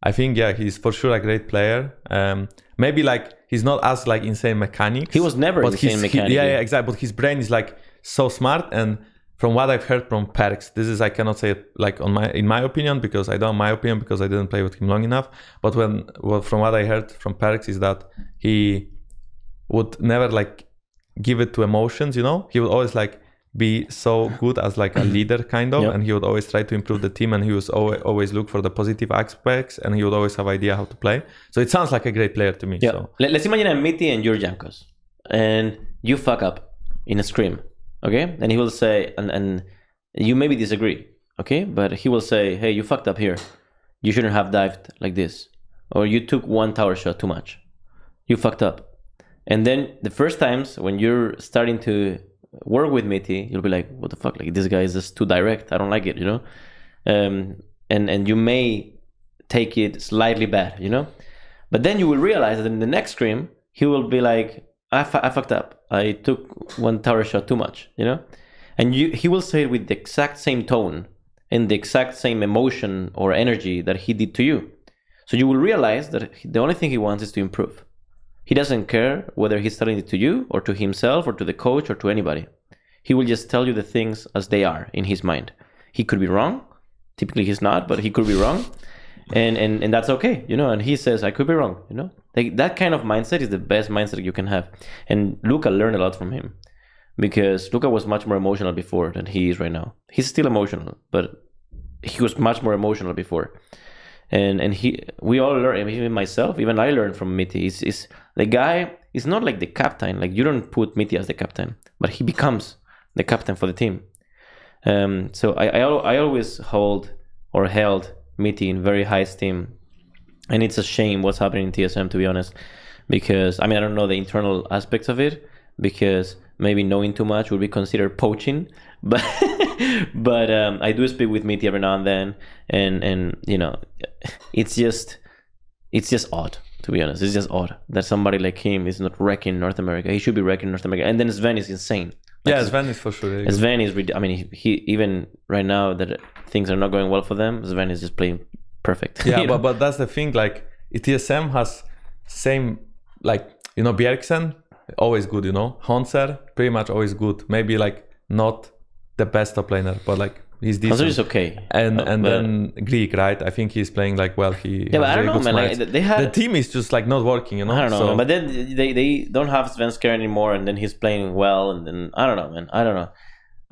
I think yeah, he's for sure a great player. Um, maybe like he's not as like insane mechanics. He was never but insane he- yeah, yeah, exactly. But his brain is like so smart and from what I've heard from Perkz, this is I cannot say it like on my in my opinion because I don't have my opinion because I didn't play with him long enough. But when well, from what I heard from Perkz is that he would never like give it to emotions, you know? He would always like be so good as like a leader kind of Yep. and he would always try to improve the team and he was always, always look for the positive aspects and he would always have idea how to play. So it sounds like a great player to me. Yeah. So Let, us imagine I'm Mithy and you're Jankos, and you fuck up in a scrim okay? And he will say, and and you maybe disagree, okay? But he will say, hey, you fucked up here. You shouldn't have dived like this, or you took one tower shot too much. You fucked up. And then the first times when you're starting to work with Mithy, you'll be like, what the fuck? Like this guy is just too direct. I don't like it, you know? Um, and and you may take it slightly bad, you know? But then you will realize that in the next scrim, he will be like, I, fu- I fucked up. I took one tower shot too much, you know? And you, he will say it with the exact same tone and the exact same emotion or energy that he did to you. So you will realize that he- the only thing he wants is to improve. He doesn't care whether he's telling it to you or to himself or to the coach or to anybody. He will just tell you the things as they are in his mind. He could be wrong. Typically he's not, but he could be wrong. And and, and that's okay, you know, and he says I could be wrong, you know. Like that kind of mindset is the best mindset you can have. And Luca learned a lot from him because Luca was much more emotional before than he is right now. He's still emotional, but he was much more emotional before. And and he we all learn, even myself, even I learned from Mithy Is is the guy is not like the captain. Like you don't put Mithy as the captain, but he becomes the captain for the team. Um, so I, I I always hold or held Mithy in very high esteem, and it's a shame what's happening in TSM to be honest, because I mean I don't know the internal aspects of it because maybe knowing too much would be considered poaching, but but um, I do speak with Mithy every now and then, and and you know, it's just it's just odd to be honest. It's just odd that somebody like him is not wrecking North America. He should be wrecking North America, and then Sven is insane. Like, yeah, Sven is for sure. really good. Sven is, I mean, he, he even right now that things are not going well for them, Sven is just playing perfect. yeah you know? but, but that's the thing like TSM has same like you know Bjergsen always good you know Hauntzer pretty much always good maybe like not the best top laner but like he's decent is okay. and Uh, and but- then Grig right I think he's playing like well he yeah, but I don't know, man. Like, they had, the team is just like not working you know I don't know, so, man. But then they, they don't have Svenskeren anymore, and then he's playing well, and then I don't know, man. I don't know.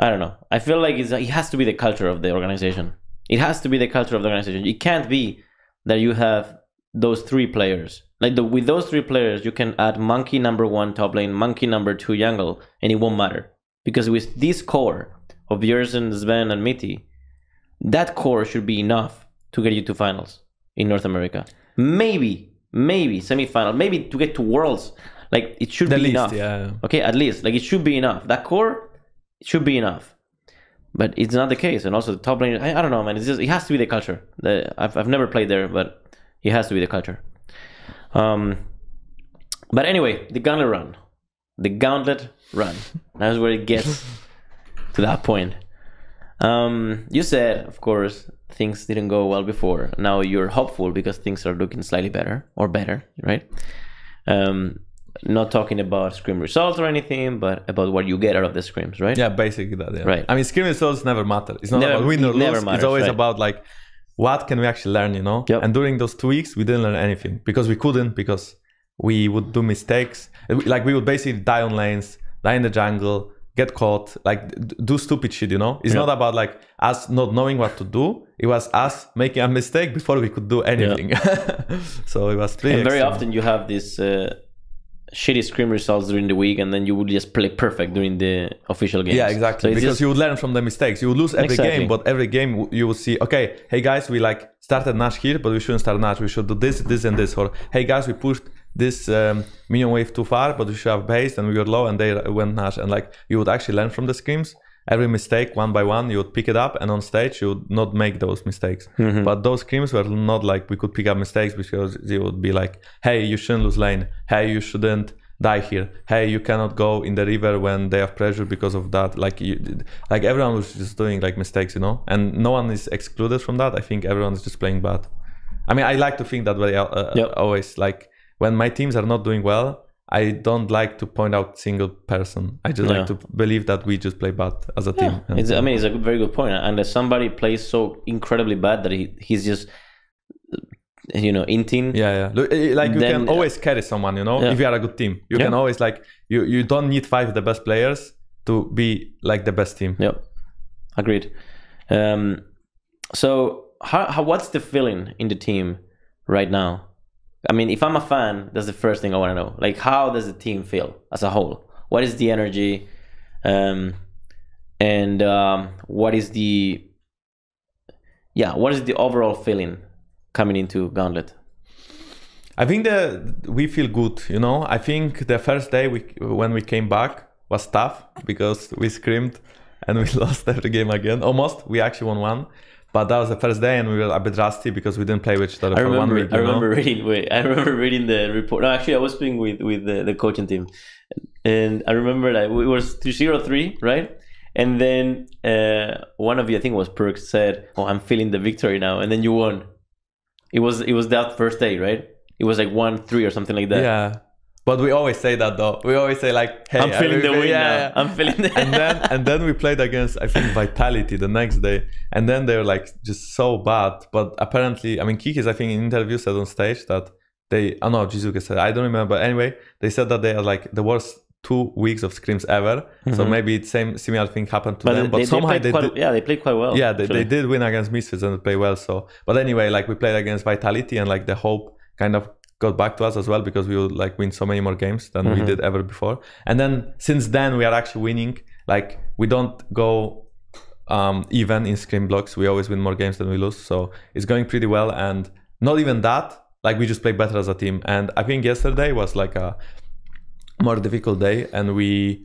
I don't know. I feel like it's, it has to be the culture of the organization. It has to be the culture of the organization. It can't be that you have those three players. Like the, with those three players, you can add monkey number one top lane, monkey number two jungle, and it won't matter because with this core of Bjergsen, Sven, and Mithy, that core should be enough to get you to finals in North America. Maybe, maybe semifinal, maybe to get to worlds. Like it should the be least enough. yeah Okay, at least like it should be enough. That core should be enough, but it's not the case. And also the top lane, I, I don't know, man. It's just it has to be the culture. The, I've I've never played there, but it has to be the culture. Um, but anyway, the gauntlet run, the gauntlet run. That's where it gets to that point. Um, you said, of course, things didn't go well before. Now you're hopeful because things are looking slightly better or better, right? Um, not talking about scrim results or anything, but about what you get out of the scrims, right? yeah basically that yeah Right. I mean scrim results never matter it's not Never- about win or lose matters, it's always right. about like what can we actually learn you know Yep. and during those two weeks we didn't learn anything because we couldn't because we would do mistakes like we would basically die on lanes die in the jungle get caught like do stupid shit you know it's Yeah. not about like us not knowing what to do it was us making a mistake before we could do anything so it was pretty and very extreme. often you have this uh, shitty scrim results during the week, and then you would just play perfect during the official games. Yeah, exactly. So because just- you would learn from the mistakes. You would lose every Exactly. game, but every game you will see, okay, hey guys, we like started Nash here, but we shouldn't start Nash. We should do this, this, and this. Or hey guys, we pushed this um, minion wave too far, but we should have base, and we were low, and they went Nash. And like you would actually learn from the scrims. every mistake one by one you would pick it up and on stage you would not make those mistakes Mm-hmm. but those scrims were not like we could pick up mistakes because they would be like hey you shouldn't lose lane hey you shouldn't die here hey you cannot go in the river when they have pressure because of that like you like everyone was just doing like mistakes you know and no one is excluded from that i think everyone is just playing bad i mean i like to think that way uh, uh, Yep. always like when my teams are not doing well i don't like to point out single person i just Yeah. like to believe that we just play bad as a team And, It's, I mean, it's a very good point. And if somebody plays so incredibly bad that he, he's just, you know, inting. Yeah, yeah. Look, eh, Like you Then- can always carry someone, you know, Yeah. if you are a good team. You Yeah. can always like you you don't need five of the best players to be like the best team. Yep. Agreed. Um, so, how, how what's the feeling in the team right now? I mean, if I'm a fan, that's the first thing I want to know. Like, how does the team feel as a whole? What is the energy? Um, and um, what is the yeah? What is the overall feeling coming into Gauntlet? I think that we feel good, you know. I think the first day we when we came back was tough because we screamed and we lost every game again. Almost, we actually won one, but that was the first day and we were a bit rusty because we didn't play with each other I for one remember. week. I you know? remember reading. Wait, I remember reading the report. No, actually, I was speaking with with the, the coaching team, and I remember that it was zero three, right? And then uh, one of you, I think it was Perkz, said, "Oh, I'm feeling the victory now," and then you won. It was it was that first day, right? It was like one three or something like that. Yeah. But we always say that though. We always say like, "Hey, I'm feeling the win yeah, now. yeah. I'm feeling the and then and then we played against I think Vitality the next day, and then they were like just so bad. But apparently, I mean, Kikis I think in interview said on stage that they oh no Jiizuke said I don't remember. Anyway, they said that they are like the worst two weeks of scrims ever. So mm-hmm. maybe it's same similar thing happened to but them. But they, they somehow played they quite, did. yeah, they played quite well. Yeah, they, they did win against Misfits and play well. So, but anyway, like we played against Vitality, and like the hope kind of got back to us as well because we would like win so many more games than we did ever before. And then since then we are actually winning. Like we don't go um, even in scrim blocks. We always win more games than we lose. So it's going pretty well. And not even that, like we just play better as a team. And I think yesterday was like a more difficult day, and we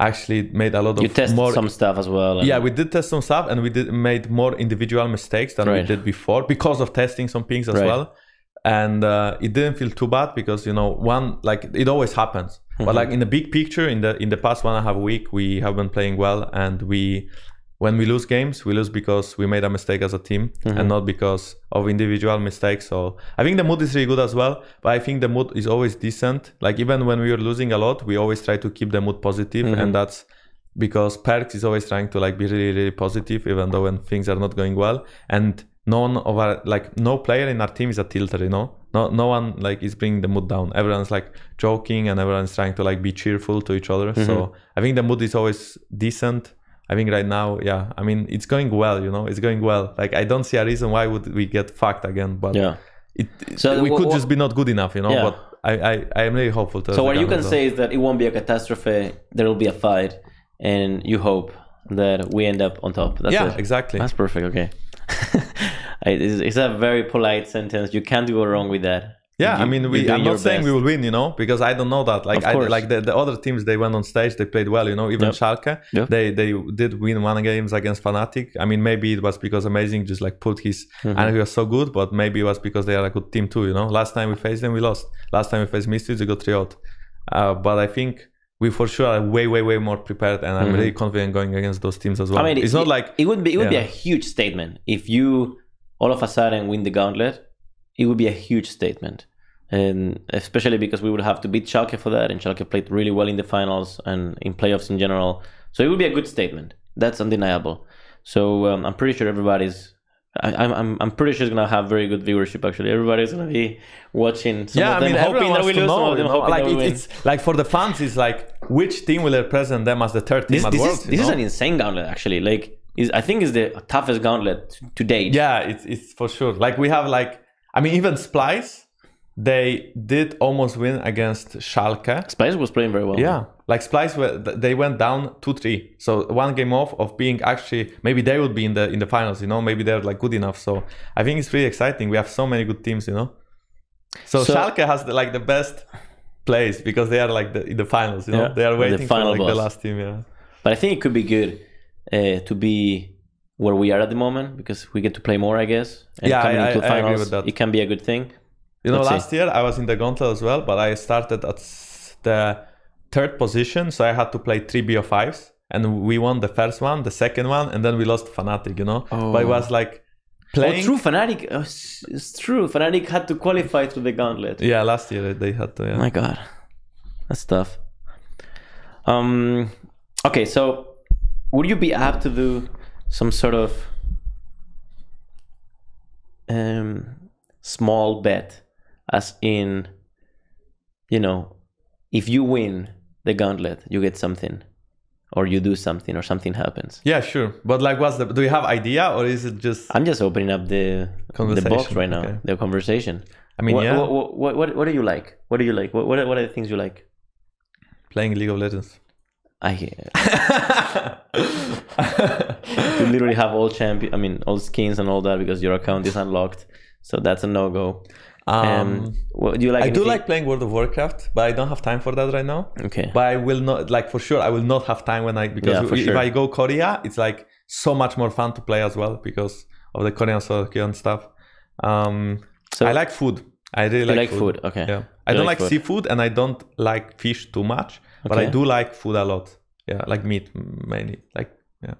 actually made a lot of You tested more some stuff as well. yeah, we did test some stuff and we did made more individual mistakes than we did before because of testing some things as Right. well. And uh, it didn't feel too bad because you know one like it always happens. But Mm-hmm. like in the big picture, in the in the past one and a half week, we have been playing well, and we when we lose games, we lose because we made a mistake as a team Mm-hmm. and not because of individual mistakes. So I think the mood is really good as well. But I think the mood is always decent. Like even when we are losing a lot, we always try to keep the mood positive, Mm-hmm. and that's because Perkz is always trying to like be really really positive even though when things are not going well and none of our like no player in our team is a tilter you know no no one like is bringing the mood down everyone's like joking and everyone's trying to like be cheerful to each other so Mm-hmm. I think the mood is always decent I think right now yeah I mean it's going well you know it's going well like I don't see a reason why would we get fucked again but yeah. it, So we wha- could wha- just be not good enough you know Yeah. but I, I I am really hopeful to So what you can say is that it won't be a catastrophe. There will be a fight, and you hope that we end up on top. That's yeah it. exactly That's perfect. Okay. it's, it's a very polite sentence. You can't go wrong with that. Yeah, You- I mean, we. I'm not saying we will win, you know, because I don't know that. Like, I, like the, the other teams, they went on stage, they played well, you know. Even Yep. Schalke, Yep. they they did win one games against Fnatic. I mean, maybe it was because Amazing just like put his, Mm-hmm. and he was so good, but maybe it was because they are a good team too, you know. Last time we faced them, we lost. Last time we faced Misfits, we got three out. Uh, but I think we for sure are way, way, way more prepared, and I'm really confident going against those teams as well. Mm-hmm. I mean, it's it, not like it would be. It would be a huge statement if you all of a sudden win the gauntlet. It would be a huge statement, and especially because we would have to beat Schalke for that, and Schalke played really well in the finals and in playoffs in general. So it would be a good statement. That's undeniable. So um, I'm pretty sure everybody's. I, I'm I'm I'm pretty sure it's gonna have very good viewership. Actually, everybody's gonna be watching. Some yeah, of I them mean, hoping that we lose. some know, of you them know? hoping like that we it, win. it's like for the fans, it's like which team will represent them as the third team This, at this Worlds. is this is an insane gauntlet. Actually, like is I think is the toughest gauntlet to date. Yeah, it's it's for sure. Like we have like I mean even Splyce, they did almost win against Schalke. Splyce was playing very well. Yeah, like Splyce they went down two three. So one game off of being actually maybe they would be in the in the finals. You know, maybe they're like good enough. So I think it's really exciting. We have so many good teams. You know, so, So- Schalke has the, like the best place because they are like the in the finals. You know, Yeah, they are the waiting for final like the last team. Yeah. but I think it could be good uh, to be where we are at the moment because we get to play more, I guess. And Yeah, coming I- into I agree with that. it can be a good thing. You know, Let's see. last year I was in the gauntlet as well, but I started at the third position, so I had to play three BO5s, and we won the first one, the second one, and then we lost Fnatic. You know, but it Oh. was like playing. Oh, true, Fnatic. Oh, it's, it's true. Fnatic had to qualify through the gauntlet. Yeah, last year they had to. Yeah. My God, that's tough. Um. Okay, so would you be apt to do some sort of um small bet, as in, you know, if you win the gauntlet, you get something, or you do something, or something happens. Yeah, sure. But like, what's the? Do you have idea, or is it just? I'm just opening up the the box right now, okay. the conversation. I mean, what, yeah, what, what, what, what do you like? What do you like? What, what, are, what are the things you like? playing League of Legends. I you literally have all champion. I mean, all skins and all that because your account is unlocked. So that's a no go. Um, Um, what, do you like? I do like playing World of Warcraft, but I don't have time for that right now. Okay. But I will not like for sure. I will not have time when I because Yeah, if sure. I go Korea, it's like so much more fun to play as well because of the Korean soccer and stuff. Um, So I like food. I really like, like food. Okay. Yeah, I You don't like like, seafood and I don't like fish too much, but I do like food a lot. Yeah, like meat mainly. Like yeah,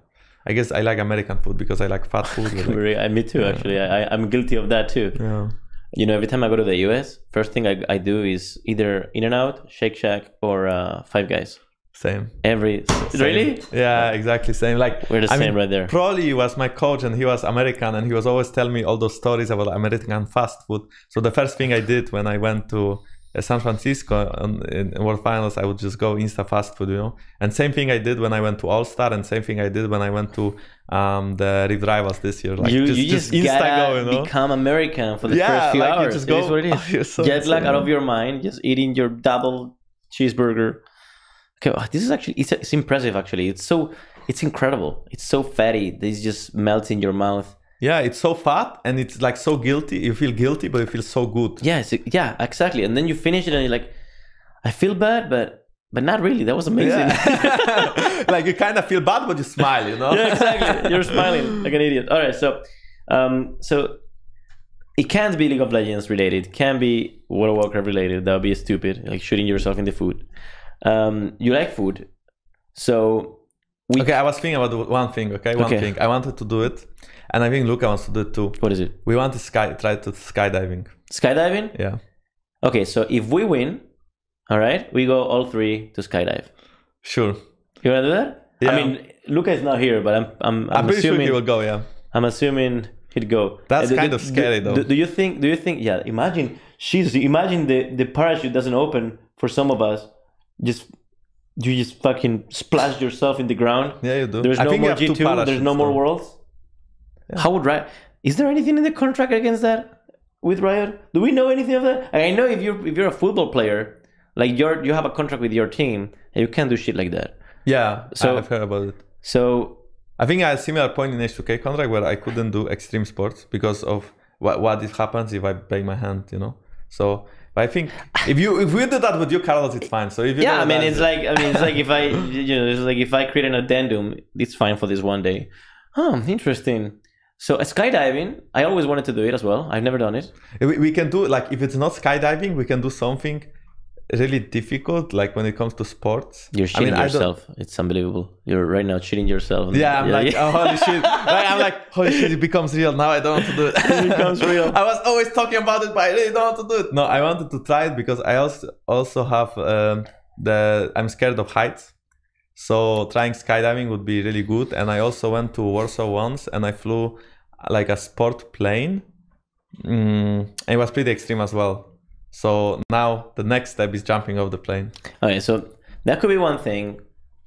I guess I like American food because I like fat food. like, I, me too. Actually, I- I'm guilty of that too. yeah. You know, every time I go to the US, first thing I, I do is either In and Out, Shake Shack, or uh, Five Guys. Same. Every Same. really, Yeah, exactly. Same. Like we're the I same mean, right there. Probably he was my coach and he was American and he was always telling me all those stories about American fast food. So the first thing I did when I went to San Francisco in in World Finals, I would just go Insta fast food, you know. And same thing I did when I went to All Star, and same thing I did when I went to um, the Rift Rivals this year. Like you just, you just, Insta gotta go, you know. become American for the Yeah, first few like you hours. just It is go- what it Oh, so Jet lag out of your mind, just eating your double cheeseburger. Okay, wow, this is actually it's, it's impressive. Actually, it's so it's incredible. It's so fatty. This just melts in your mouth. Yeah, it's so fat and it's like so guilty. You feel guilty, but you feel so good. Yeah, it's, yeah, exactly. And then you finish it, and you're like, I feel bad, but but not really. That was amazing. Yeah. like you kind of feel bad, but you smile, you know. yeah, exactly. You're smiling like an idiot. All right, so um, so it can't be League of Legends related. It Can be World of Warcraft related. That would be stupid. Like shooting yourself in the foot. Um, you like food, so we. Okay, I was thinking about one thing. Okay, one Okay. thing. I wanted to do it, and I think Luca wants to do it too. What is it? We want to sky try to skydiving. Skydiving. Yeah, Okay, so if we win, all right, we go all three to skydive. sure. You wanna do that? Yeah. I mean, Luca is not here, but I'm I'm, I'm, I'm, pretty assuming sure he will go. Yeah, I'm assuming he'd go. That's Uh, do- kind do- of scary, do, though. Do, you think? Do you think? Yeah. Imagine she's. Imagine the the parachute doesn't open for some of us. Just you just fucking splash yourself in the ground. yeah, you do. There's I no think more G two. There's no more though. worlds. How would Riot? Is there anything in the contract against that with Riot? Do we know anything of that? I know if you're if you're a football player, like you're you have a contract with your team, and you can't do shit like that. Yeah, So- I've heard about it. So I think I had a similar point in H2K contract where I couldn't do extreme sports because of what what it happens if I break my hand, you know. So, I think if you if we did that with you, Carlos, it's fine. So if you yeah, I mean, it's like I mean, it's like if I you know, it's like if I create an addendum, it's fine for this one day. Oh, interesting. So uh, skydiving, I always wanted to do it as well. I've never done it. we, we can do like if it's not skydiving, we can do something really difficult, like when it comes to sports. You're I cheating mean, I don't- yourself. It's unbelievable. You're right now cheating yourself. Yeah, I'm like, yeah. oh holy shit! Like, I'm like, holy shit! It becomes real now. I don't want to do it. It becomes real. I was always talking about it, but I really don't want to do it. No, I wanted to try it because I also also have um, the I'm scared of heights, so trying skydiving would be really good. And I also went to Warsaw once, and I flew like a sport plane. Mm, and it was pretty extreme as well. So now the next step is jumping off the plane. Okay, so that could be one thing.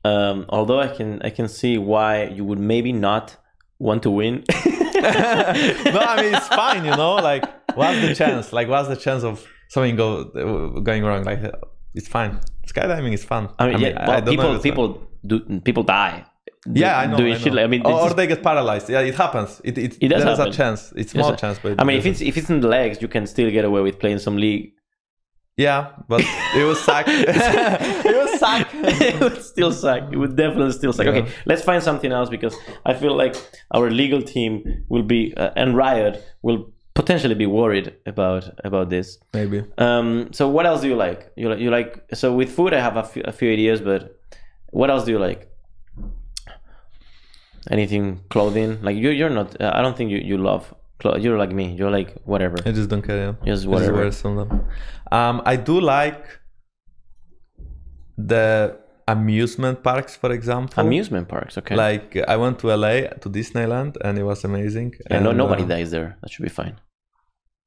Um, although I can I can see why you would maybe not want to win. no, I mean it's fine, you know. Like, what's the chance? Like, what's the chance of something go going wrong? Like, it's fine. Skydiving is fun. I mean, well, don't know if people fun. do people die. do- Yeah, I know. Doing I shit. Like, I mean, or, just- they get paralyzed. Yeah, it happens. It it, It does there is happen. a chance. It's small sir. chance, but I mean, if it's if it's in the legs, you can still get away with playing some league. yeah, but it was suck. it was suck. it would still suck. It would definitely still suck. Yeah. Okay, let's find something else because I feel like our legal team will be uh, and Riot will potentially be worried about about this. Maybe. Um, so what else do you like? You like you like so with food I have a few, ideas, but what else do you like? Anything clothing? Like you you're not. Uh, I don't think you you love. Clo- you're like me. You're like whatever. I just don't care. Yeah. Just I just whatever. wear some of them. Um, I do like the amusement parks, for example. Amusement parks. Okay. Like I went to LA to Disneyland and it was amazing. yeah, no And, nobody uh, dies there. That should be fine.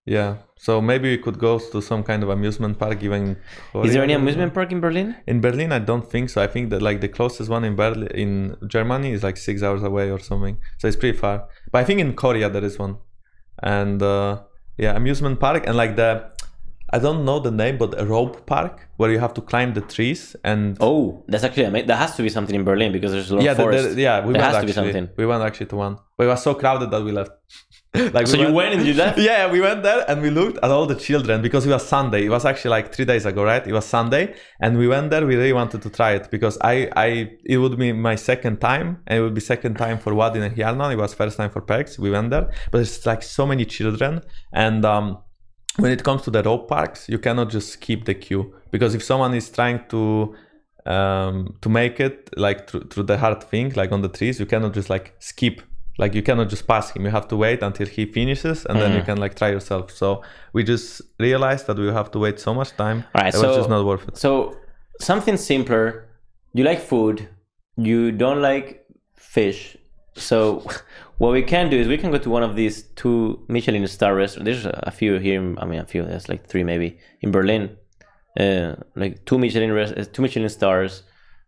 Yeah. So maybe we could go to some kind of amusement park even. Is there any amusement park in Berlin? In Berlin, I don't think so. I think that like the closest one in Berlin in Germany is like six hours away or something. So it's pretty far. But I think in Korea there is one, and uh, yeah, amusement park and like the I don't know the name, but a rope park where you have to climb the trees and Oh, that's actually ama- that has to be something in Berlin because there's a lot yeah, of forest. yeah, we There went has to be actually. something. We went actually to one, but it was so crowded that we left. like So you went and you left? Yeah, we went there and we looked at all the children because it was Sunday. It was actually like three days ago, right? It was Sunday, and we went there. We really wanted to try it because I, I, it would be my second time, and it would be second time for Wadid and Hjarnan. It was first time for Pex. We went there, but it's like so many children, and um, when it comes to the rope parks, you cannot just skip the queue because if someone is trying to um to make it like through, through the hard thing like on the trees you cannot just like skip like you cannot just pass him you have to wait until he finishes and then you Mhm. can like try yourself so we just realized that we have to wait so much time All right, it was so- just not worth it So something simpler. You like food. You don't like fish. So what we can do is we can go to one of these two Michelin star restaurants. There's a few here. I mean, a few. There's like three maybe in Berlin. Uh, like two Michelin res- uh, two Michelin stars.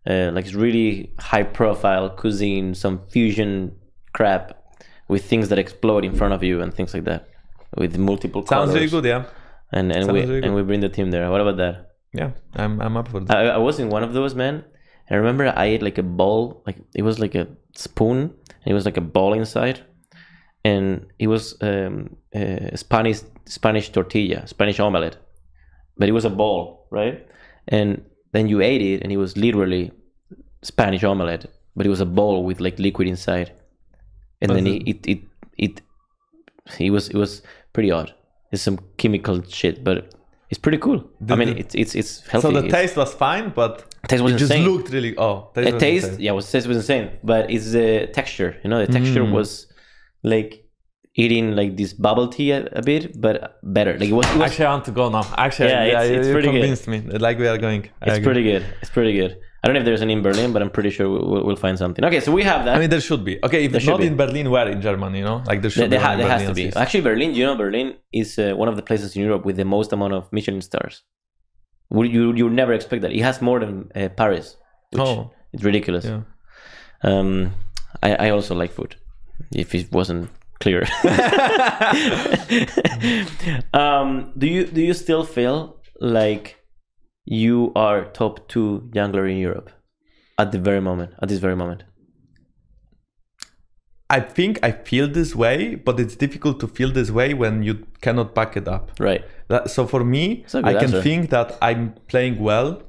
Uh, like it's really high profile cuisine, some fusion crap with things that explode in front of you and things like that, with multiple colors. sounds really good yeah And and Sounds we really and we bring the team there. What about that? yeah i'm, I'm up for that I, I was in one of those, man. And I remember I ate like a ball, like it was like a spoon, and it was like a ball inside, and it was um, uh, Spanish Spanish tortilla, Spanish omelette, but it was a ball, right? And then you ate it, and it was literally Spanish omelette, but it was a ball with like liquid inside, and then it it it it, it was it was pretty odd. It's some chemical shit, but it's pretty cool. I mean, the- it's it's it's healthy. so the It's- taste was fine but taste was it just looked really oh taste the taste, insane. yeah, was taste was insane. But it's the texture. You know, the texture Mm. was like eating like this bubble tea a, a bit, but better. Like it was. It was actually i want to go now actually Yeah, yeah, it's- it's you pretty good. convinced me like we are going I it's agree. pretty good. It's pretty good. I don't know if there's any in Berlin, but I'm pretty sure we'll, we'll find something. Okay, so we have that. I mean, there should be. Okay, if There not in Berlin, where in Germany? You know, like there should there, be. there, ha- there has to be. Actually, Berlin. You know, Berlin is uh, one of the places in Europe with the most amount of Michelin stars. Would you you would never expect that. It has more than uh, Paris. Which Oh, it's ridiculous. yeah. Um, I, I also like food. If it wasn't clear. um, do you do you still feel like you are top two jungler in Europe at the very moment? At this very moment. I think I feel this way, but it's difficult to feel this way when you cannot back it up. Right. That, so for me, I can answer. think that I'm playing well,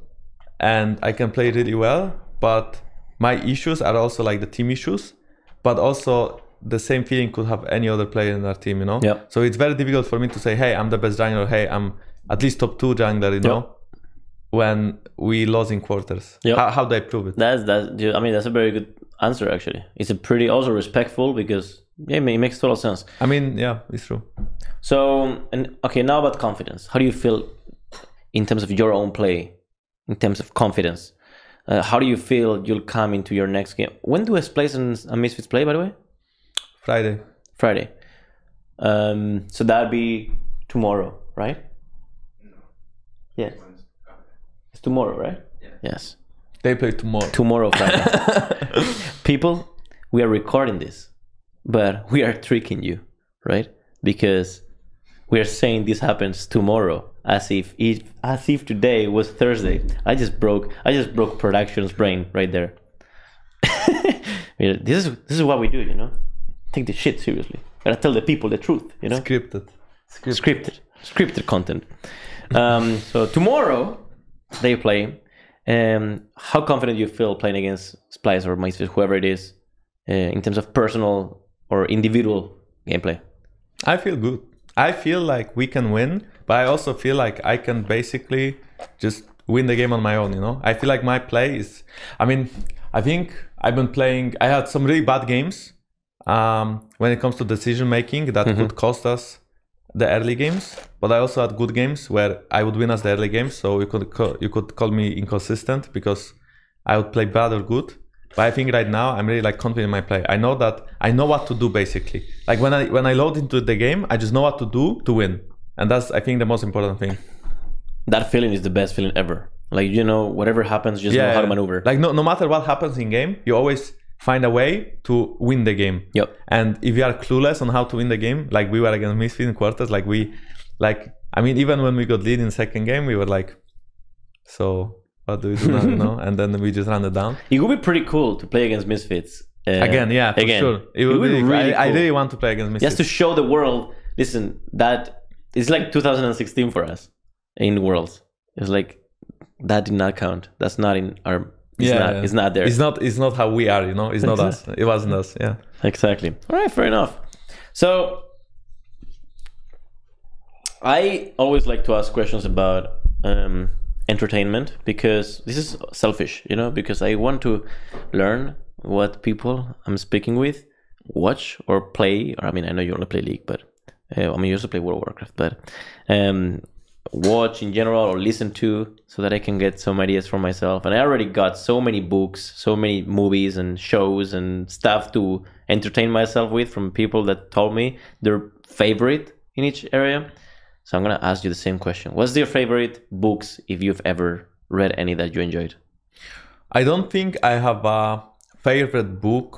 and I can play really well. But my issues are also like the team issues, but also the same feeling could have any other player in our team. You know. Yeah. So it's very difficult for me to say, "Hey, I'm the best jungler." Hey, I'm at least top two jungler. You know. When we lose in quarters, Yeah. how, how do I prove it? That's that's. I mean, that's a very good answer. Actually, it's a pretty also respectful because yeah, it makes total sense. I mean, yeah, it's true. So, and okay, now about confidence. How do you feel in terms of your own play, in terms of confidence? Uh, how do you feel you'll come into your next game? When do Splyce and, and Misfits play, by the way? Friday. Friday. Um, so that'd be tomorrow, right? Yes. It's tomorrow, right? Yes. They play tomorrow. Tomorrow, Friday. People, we are recording this, but we are tricking you, right? Because we are saying this happens tomorrow, as if it, as if today was Thursday. I just broke, I just broke production's brain right there. This is this is what we do, you know. Take the shit seriously. Gotta tell the people the truth, you know. Scripted. Scripted, scripted content. Um, so tomorrow they play, Um, how confident you feel playing against Splyce or Misfits, whoever it is, uh, in terms of personal or individual gameplay? I feel good. I feel like we can win, but I also feel like I can basically just win the game on my own. You know, I feel like my play is. I mean, I think I've been playing. I had some really bad games um, when it comes to decision making that could cost us the early games. But I also had good games where I would win as the early games. So you could call, you could call me inconsistent because I would play bad or good. But I think right now I'm really like confident in my play. I know that I know what to do basically. Like when I when I load into the game, I just know what to do to win, and that's I think the most important thing. That feeling is the best feeling ever. Like you know, whatever happens, just know how to maneuver. Like no no matter what happens in game, you always find a way to win the game. yep. And if you are clueless on how to win the game, like we were against Misfit in quarters, like we, like I mean, even when we got lead in second game, we were like, so what do we do now? you know? And then we just ran it down It would be pretty cool to play against Misfits. Uh, again. Yeah, for again. sure. It would, be. really I, I really want to play against Misfits. just to show the world. Listen, that it's like 2016 for us in Worlds. It's like that did not count. That's not in our. It's Yeah, not. yeah. It's not there. It's not. It's not how we are. You know. It's not us. It wasn't us. Yeah. Exactly. All right, fair enough. So, I always like to ask questions about um, entertainment because this is selfish, you know, because I want to learn what people I'm speaking with watch or play. Or I mean, I know you only play League, but uh, I mean, you also play World of Warcraft, but um, watch in general or listen to so that I can get some ideas for myself. And I already got so many books, so many movies and shows and stuff to entertain myself with from people that told me their favorite in each area. So I'm gonna ask you the same question. What's your favorite books if you've ever read any that you enjoyed? I don't think I have a favorite book,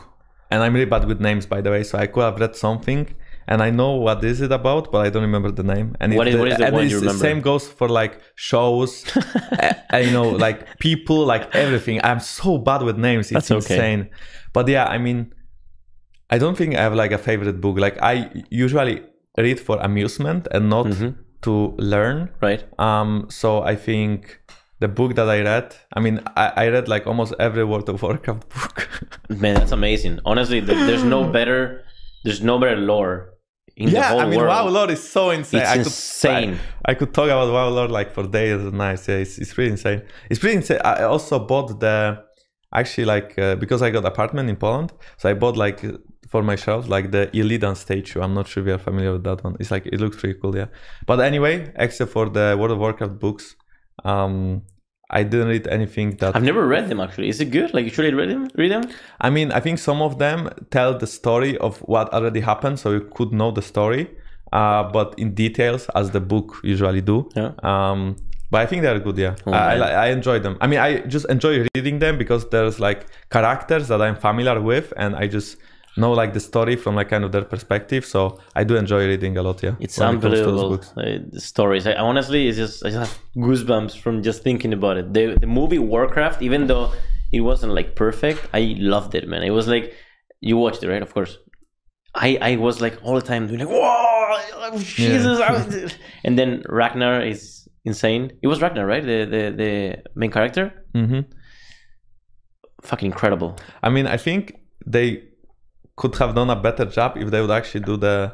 and I'm really bad with names, by the way. So I could have read something, and I know what is it about, but I don't remember the name. And What is- what is the and one it's you the remember? same goes for like shows, uh, uh, you know, like people, like everything. I'm so bad with names; it's That's okay. insane. But yeah, I mean, I don't think I have like a favorite book. Like I usually read for amusement and not Mm-hmm. to learn. Right? Um, so I think the book that I read, I mean, I, I read like almost every World of Warcraft book. Man, that's amazing. Honestly, th- there's no better, there's no better lore in the world. yeah, I mean, world. WoW lore is so insane. It's I could, insane. I, I could talk about WoW lore like for days. and nights. Yeah, it's, it's really insane. It's pretty insane. I also bought the, actually like, uh, because I got apartment in Poland, so I bought like for myself like the Illidan statue. I'm not sure if you're familiar with that one. It's like, it looks pretty cool, yeah. But anyway, except for the World of Warcraft books, um, I didn't read anything that I've never read them actually. Is it good? Like, you should read them? Read them? I mean, I think some of them tell the story of what already happened, so you could know the story, uh, but in details, as the book usually do. Yeah. Um, but I think they're good. Yeah, I, I, I enjoy them. I mean, I just enjoy reading them because there's like characters that I'm familiar with, and I just know like the story from like kind of their perspective. So I do enjoy reading a lot. Yeah, It's when it unbelievable. Uh, the stories. I, honestly, it's just I just have goosebumps from just thinking about it. The the movie Warcraft, even though it wasn't like perfect, I loved it, man. It was like you watched it, right? Of course. I I was like all the time doing like whoa, Jesus, I was-" and then Ragnar is insane. It was Ragnar, right? The the the main character. hmm Fucking incredible. I mean, I think they could have done a better job if they would actually do the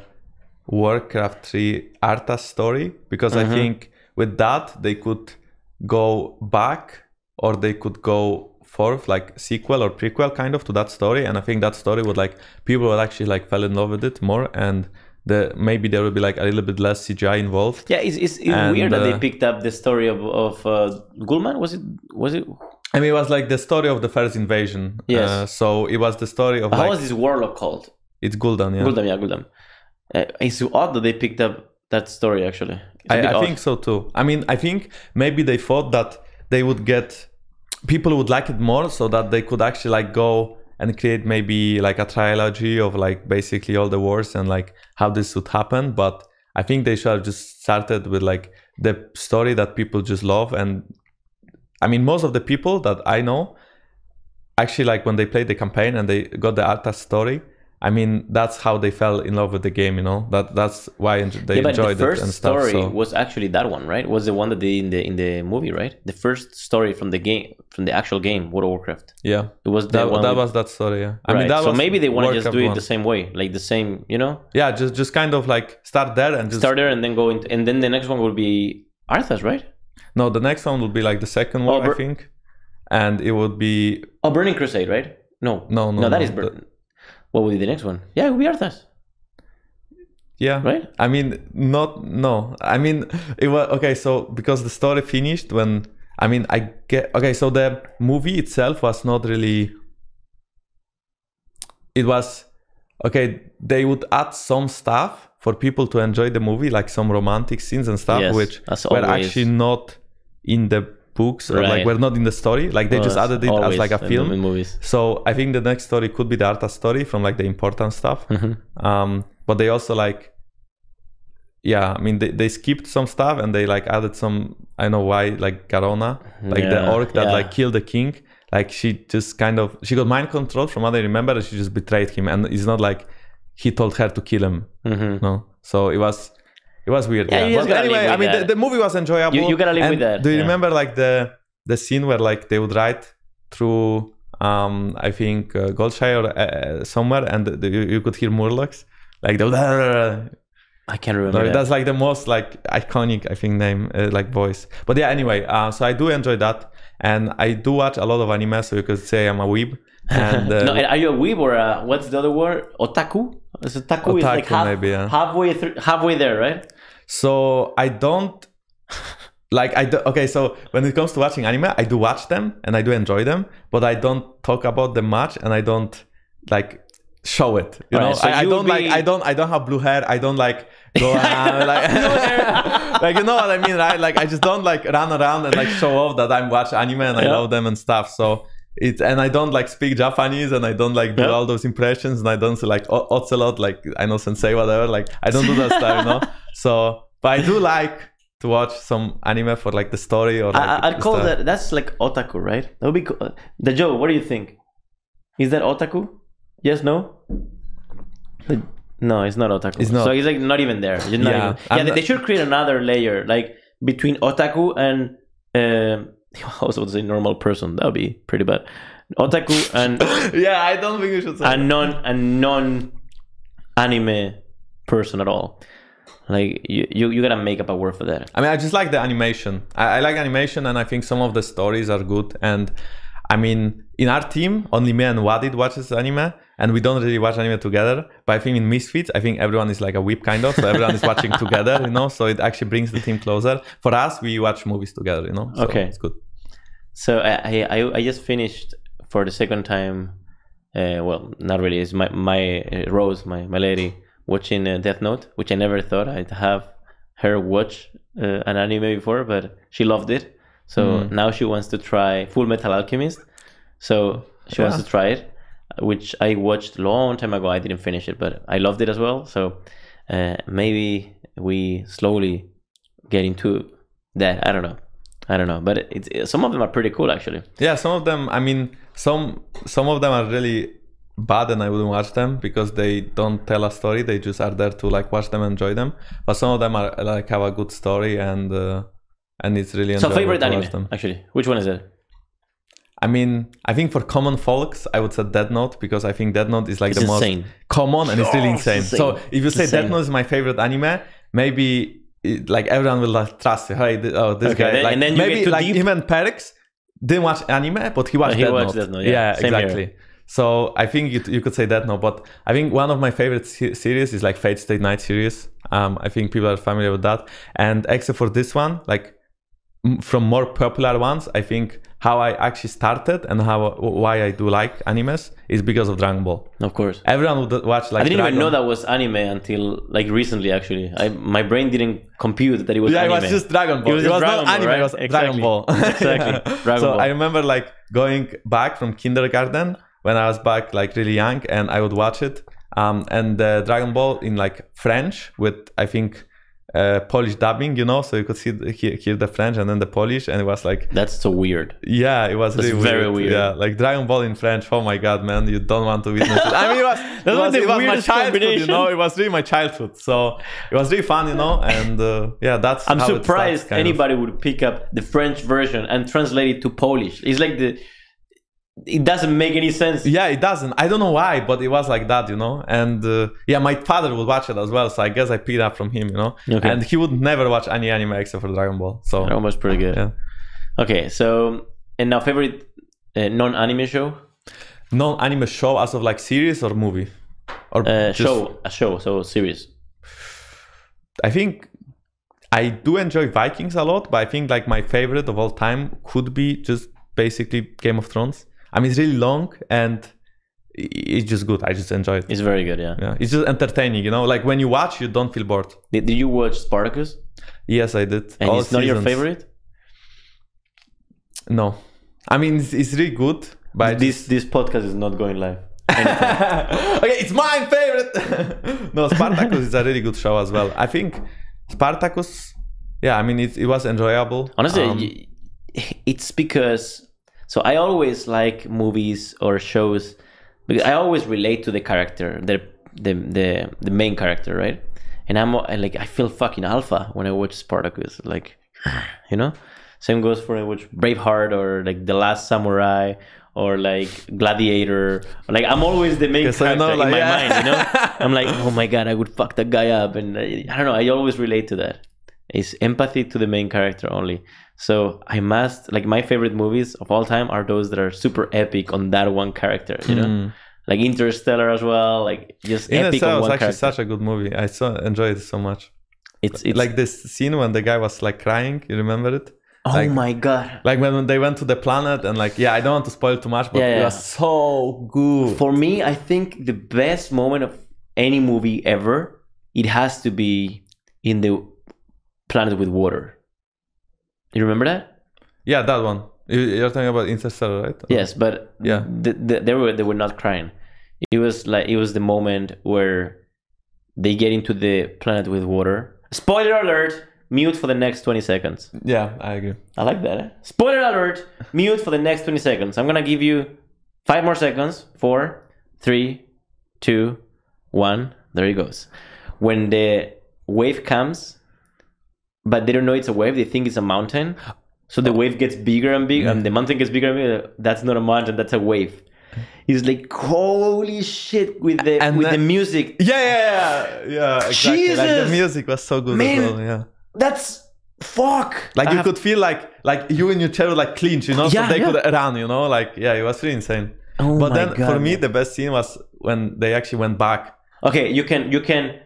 Warcraft 3 Arthas story because I think with that they could go back or they could go forth like sequel or prequel kind of to that story and I think that story would like people would actually like fell in love with it more and the maybe there would be like a little bit less CGI involved. Yeah, it's, it's, it's And, weird that they uh, picked up the story of of uh, Gul'dan. Was it? Was it? I mean it was like the story of the first invasion. Yes. Uh, so it was the story of How like was this warlock called? it's Gul'dan, yeah. Gul'dan, yeah, Gul'dan. Uh, it's odd that they picked up that story. Actually, It's a bit I, I think so too. I mean, I think maybe they thought that they would get people would like it more, so that they could actually like go and create maybe like a trilogy of like basically all the wars and like how this would happen. But I think they should have just started with like the story that people just love. And I mean, most of the people that I know actually like when they played the campaign and they got the Arthas story. I mean, that's how they fell in love with the game. You know, that that's why they Yeah, but the enjoyed it first and stuff. story So was actually that one, right? Was the one that they in the in the movie, right? The first story from the game, from the actual game, World of Warcraft. yeah, It was that, one. that with- was that story. Yeah, I right. mean, that so was maybe they want to just do it one. the same way, like the same, you know, Yeah, just just kind of like start there and just start there and then go into, and then the next one will be Arthas, right? No. The next one will be like the second one, Oh, Bur- I think, and it would be Oh, Burning Crusade, right? No, No, no, no, that no, is Burn. What will be the next one? Yeah, it will be Arthas, yeah. right? I mean, not no. I mean, it was okay. So because the story finished when I mean, I get okay. So the movie itself was not really. It was okay. They would add some stuff for people to enjoy the movie, like some romantic scenes and stuff, Yes, which were always. actually not in the books or like Right. were not in the story. Like they just added it as like a film. in movies. So I think the next story could be the Arthas story from like the important stuff. Mhm. Um, but they also like, yeah, I mean they, they skipped some stuff and they like added some. I don't know why, like Garona, like the orc that yeah. like killed the king. Like she just kind of she got mind control from what I remember, and she just betrayed him. And it's not like he told her to kill him. Mhm. No, so it was. It was weird. Yeah, Yeah, but anyway, I mean, the, the movie was enjoyable. You- you gotta live And with that, Do you yeah. remember like the the scene where like they would ride through um I think uh, Goldshire or uh, somewhere, and the, you, you could hear Murlocs like they would, I can't remember. like, that. that's like the most like iconic I think name uh, like voice. But yeah, anyway, uh, so I do enjoy that, and I do watch a lot of anime, so you could say I'm a weeb. And uh, no, are you a weeb or a, what's the other word? Otaku? Is otaku, is like half, maybe, yeah. halfway through, halfway there, right? So I don't like I do, okay. So when it comes to watching anime, I do watch them and I do enjoy them, but I don't talk about them much and I don't like show it. You know, so I, I you don't would like I don't I don't have blue hair. I don't like go around like like you know what I mean, right? Like I just don't like run around and like show off that I'm watch anime and I love them and stuff. So. It, and I don't like speak Japanese and I don't like do Yeah. all those impressions and I don't say like o- ocelot like I know sensei whatever like I don't do that stuff you know so but I do like to watch some anime for like the story or like, I, I'd call that, that's like otaku, right? That would be cool. The Joe, what do you think? Is that otaku? Yes, no? The- no, it's not otaku. It's not. So it's like not even there. Not Yeah, even- yeah they, not- they should create another layer, like between otaku and. Um, I was about to say normal person. That would be pretty bad. Otaku and yeah I don't think you should say a non a non anime person at all. Like you, you, you gotta make up a word for that. I mean, I just like the animation. I, I like animation, and I think some of the stories are good. And I mean, in our team, only me and Wadid watches anime, and we don't really watch anime together. But I think in Misfits, I think everyone is like a weeb kind of, so everyone is watching together, you know. So it actually brings the team closer. For us, we watch movies together, you know. So Okay. it's good. So I, I I just finished for the second time. Uh, well, not really. It's my my uh, Rose, my my lady, watching uh, Death Note, which I never thought I'd have her watch uh, an anime before, but she loved it. So Mm. now she wants to try Full Metal Alchemist. So she wants to try it, which I watched a long time ago. I didn't finish it, but I loved it as well. So uh, maybe we slowly get into that. I don't know. I don't know, but it's it, some of them are pretty cool actually. Yeah, some of them. I mean, some some of them are really bad, and I wouldn't watch them because they don't tell a story. They just are there to like watch them, and enjoy them. But some of them are like have a good story, and uh, and it's really So favorite anime actually. Which one is it? I mean, I think for common folks, I would say Dead Note because I think Dead Note is like It's the insane. most common and it's really Oh, it's insane. insane. So if you say insane. Dead Note is my favorite anime, maybe it, like everyone will like, trust you. Hey, oh, this Okay, guy. then- like, and then you maybe like deep. even Perkz didn't watch anime, but he watched he Dead watched Note. Death Note, yeah. Here. exactly. So I think you, you could say that Note, but I think one of my favorite se- series is like Fate Stay Night series. Um, I think people are familiar with that. And except for this one, like from more popular ones, I think how I actually started and how why I do like animes is because of Dragon Ball. Of course. Everyone would watch like I didn't Dragon. even know that was anime until like recently. Actually, I my brain didn't compute that it was. Yeah, anime. it was just Dragon Ball. It was It was, Dragon not Ball, anime. right? It was Exactly. Dragon Ball. Exactly. Dragon so Ball. I remember like going back from kindergarten when I was back like really young, and I would watch it. Um, and uh, Dragon Ball in like French with I think uh, Polish dubbing, you know, so you could see hear, hear the French and then the Polish, and it was like That's so weird. yeah, it was really very weird. Yeah, like Dragon Ball in French. Oh my god, man, you don't want to witness it. I mean, it was, it was, it was my childhood, you know. It was really my childhood, so it was really fun, you know. And uh, yeah, that's. I'm how it starts, surprised of. anybody would pick up the French version and translate it to Polish. It's like the it doesn't make any sense. Yeah, it doesn't. I don't know why, but it was like that, you know. And uh, yeah, my father would watch it as well, so I guess I picked up from him, you know. Okay. And he would never watch any anime except for Dragon Ball. So Almost pretty good. yeah, Okay, so and now favorite uh, non-anime show? non-anime show as of like series or movie, or Uh, just- show a show, so series. I think I do enjoy Vikings a lot, but I think like my favorite of all time could be just basically Game of Thrones. I mean, it's really long and it's just good. I just enjoy it. It's very good, yeah. Yeah, it's just entertaining, you know. Like when you watch, you don't feel bored. Did, did you watch Spartacus? Yes, I did. And All it's not your favorite? No, I mean it's, it's really good, but This this podcast is not going live. okay, it's my favorite. no, Spartacus is a really good show as well. I think Spartacus. Yeah, I mean it, it was enjoyable. Honestly, Um, it's because so I always like movies or shows because I always relate to the character, the the the, the main character, right? And I'm like I feel fucking alpha when I watch Spartacus, like you know. Same goes for when I watch Braveheart or like The Last Samurai or like Gladiator. Like I'm always the main character know, like, in my yeah. mind, you know. I'm like, oh my god, I would fuck that guy up, and I, I don't know. I always relate to that. It's empathy to the main character only. So I must like my favorite movies of all time are those that are super epic on that one character. You know, Mm. like Interstellar as well. Like just In epic itself, on was one actually character. such a good movie. I so enjoyed it so much. it's it's like this scene when the guy was like crying. You remember it? oh like- my god. Like when, they went to the planet and like yeah, I don't want to spoil too much, but Yeah, it was so good. For me, I think the best moment of any movie ever, it has to be in the planet with water. You remember that? yeah, that one. You- You're talking about Interstellar, right? Yes, but Yeah. the, the, they were they were not crying. It was like it was the moment where they get into the planet with water. Spoiler alert! Mute for the next twenty seconds. Yeah, I agree. I like that. Eh? Spoiler alert! Mute for the next twenty seconds. I'm gonna give you five more seconds. Four, three, two, one. There it goes. When the wave comes, but they don't know it's a wave. They think it's a mountain. So the wave gets bigger and bigger, and the mountain gets bigger and bigger. That's not a mountain. That's a wave. He's like, holy shit! With the And with then- the music. Yeah, yeah, yeah, yeah. Exactly. Like the music was so good Man. as well. Yeah. That's fuck. Like I you have- could feel like like you and your chair would, like clinch, you know, Yeah, so they yeah. could run, you know, like yeah, it was really insane. Oh but then God, for me, the best scene was when they actually went back. Okay, you can you can.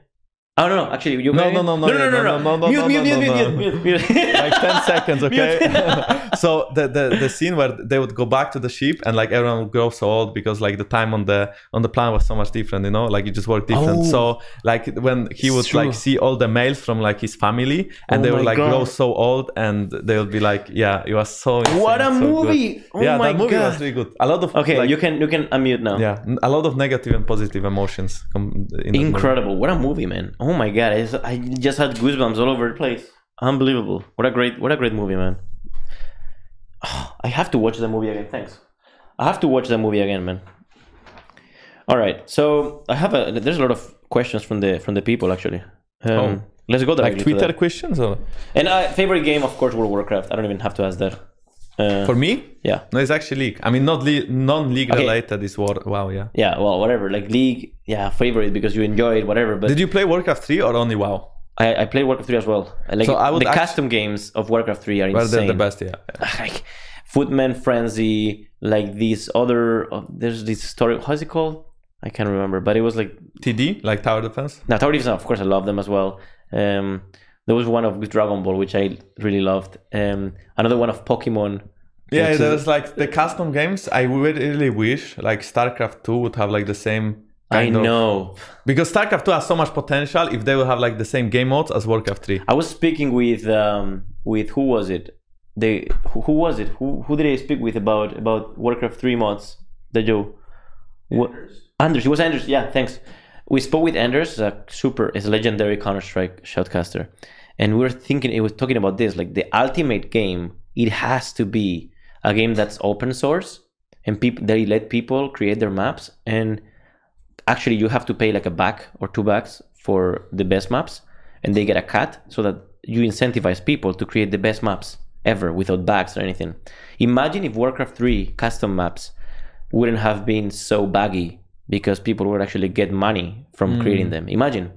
Oh no, no actually you. No, no, no, no, no, no, no, no, no, no, Mute, no, mute, no, mute, no, mute, mute, mute, mute. Like ten seconds, okay. So the, the the scene where they would go back to the ship and like everyone would grow so old because like the time on the on the planet was so much different, you know, like it just worked different. Oh. So like when he would true. like see all the males from like his family and Oh they would like grow God. so old and they would be like, yeah, it was so. Insane, What a so good. movie! Oh yeah, my that movie god. was really good. A lot of okay, like, you can you can unmute now. yeah, a lot of negative and positive emotions. In. Incredible! What a movie, man! Oh my god, I just, I just had goosebumps all over the place. Unbelievable! What a great what a great movie, man. Oh, I have to watch the movie again. Thanks. I have to watch the movie again, man. All right, so I have a there's a lot of questions from the from the people actually. Um, Oh. Let's go there. Like Twitter questions or And uh, favorite game, of course, World of Warcraft. I don't even have to ask that. Uh, for me? yeah, No, it's actually league. I mean, not le- non-league Okay. related. Is war. Wow, yeah. yeah. Well, whatever. Like League, yeah, favorite because you enjoy it, whatever. But Did you play Warcraft 3 or only WoW? I, I played Warcraft 3 as well. Like So I would the actu- custom games of Warcraft 3 are Well, insane. they're the best, yeah. Like Footman Frenzy, like these other. Uh, there's this story. How's it called? I can't remember, but it was like TD, like Tower Defense. now Tower Defense. Of course, I love them as well. Um, there was one of Dragon Ball which I really loved. Um, another one of Pokemon. Yeah, which is- there's like the custom games. I really wish like StarCraft 2 would have like the same. I kind of- know. because StarCraft 2 has so much potential if they will have like the same game modes as Warcraft 3. I was speaking with um with who was it? They who, who was it? Who who did I speak with about about Warcraft three mods? The Joe. What? Anders. It was Anders. Yeah, thanks. we spoke with Anders, a super, is a legendary Counter Strike shoutcaster, and we were thinking, it was talking about this, like the ultimate game. It has to be a game that's open source, and people they let people create their maps, and actually you have to pay like a buck or two bucks for the best maps, and they get a cut, so that you incentivize people to create the best maps ever without bugs or anything. Imagine if Warcraft 3 custom maps wouldn't have been so buggy because people would actually get money from creating mm. them. Imagine.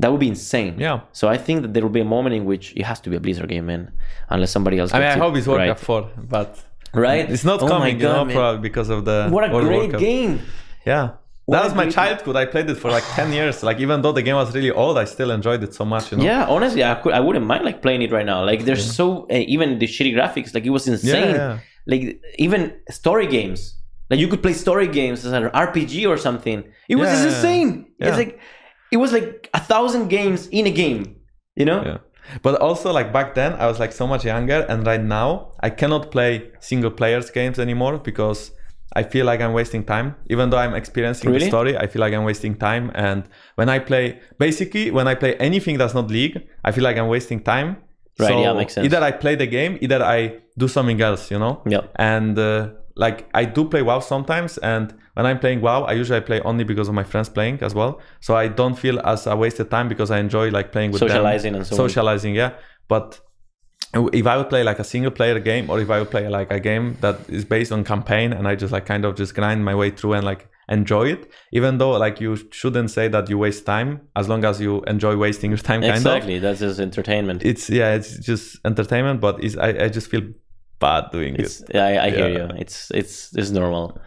That would be insane. Yeah. So I think that there will be a moment in which it has to be a Blizzard game, man. Unless somebody else I mean, I hope it's Warcraft right. 4, but Right? it's not Oh coming, you God, know, probably because of the What a World great Warcraft. game. Yeah. What that was my childhood. I played it for like 10 years. Like, even though the game was really old, I still enjoyed it so much, you know? Yeah, honestly, I could, I wouldn't mind like playing it right now. Like, there's so uh, even the shitty graphics, like it was insane. yeah. Like even story games, like you could play story games as an RPG or something. It was insane. Yeah. It's like it was like a thousand games in a game. You know? Yeah. But also, like back then, I was like so much younger, and right now, I cannot play single players games anymore because I feel like I'm wasting time. Even though I'm experiencing Really? the story, I feel like I'm wasting time. And when I play, basically, when I play anything that's not League, I feel like I'm wasting time. Right, So yeah, makes sense. Either I play the game, either I do something else, you know? Yep. And uh, like I do play WoW sometimes, and when I'm playing WoW, I usually play only because of my friends playing as well. So I don't feel as a wasted time because I enjoy like playing with them Socializing and so on. socializing yeah but if i would play like a single player game or if i would play like a game that is based on campaign and i just like kind of just grind my way through and like enjoy it even though like you shouldn't say that you waste time as long as you enjoy wasting your time kind of Exactly. That's just entertainment. it's yeah it's just entertainment but it's, I, I just feel bad doing It's it yeah, I, I hear you. It's it's it's normal.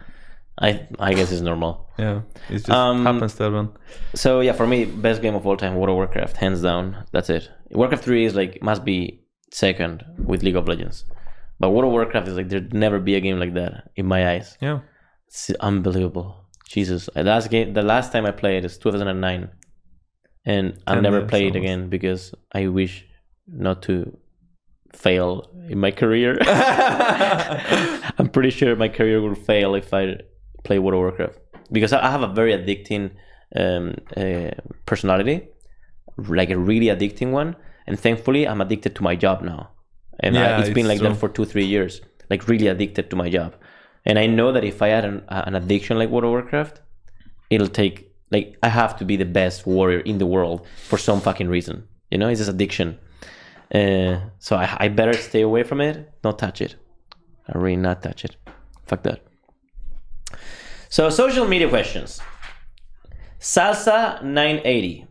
I I guess it's normal. yeah it just Um, happens to everyone So yeah, for me, best game of all time, World of Warcraft, hands down. That's it. Warcraft three is like must be second with League of Legends, but World of Warcraft is like there'd never be a game like that in my eyes. yeah It's unbelievable. Jesus, the last game, the last time I played is 2009, and I'll never play it again because I wish not to fail in my career. I'm pretty sure my career will fail if I play World of Warcraft because I have a very addicting um, uh, personality, like a really addicting one. And thankfully, I'm addicted to my job now, and I, Yeah, it's been like that for two, three years. Like really addicted to my job, and I know that if I had an, an addiction like World of Warcraft, it'll take like I have to be the best warrior in the world for some fucking reason. You know, it's just addiction. Uh, so I, I better stay away from it. Don't touch it. I really not touch it. Fuck that. So social media questions. Salsa 980.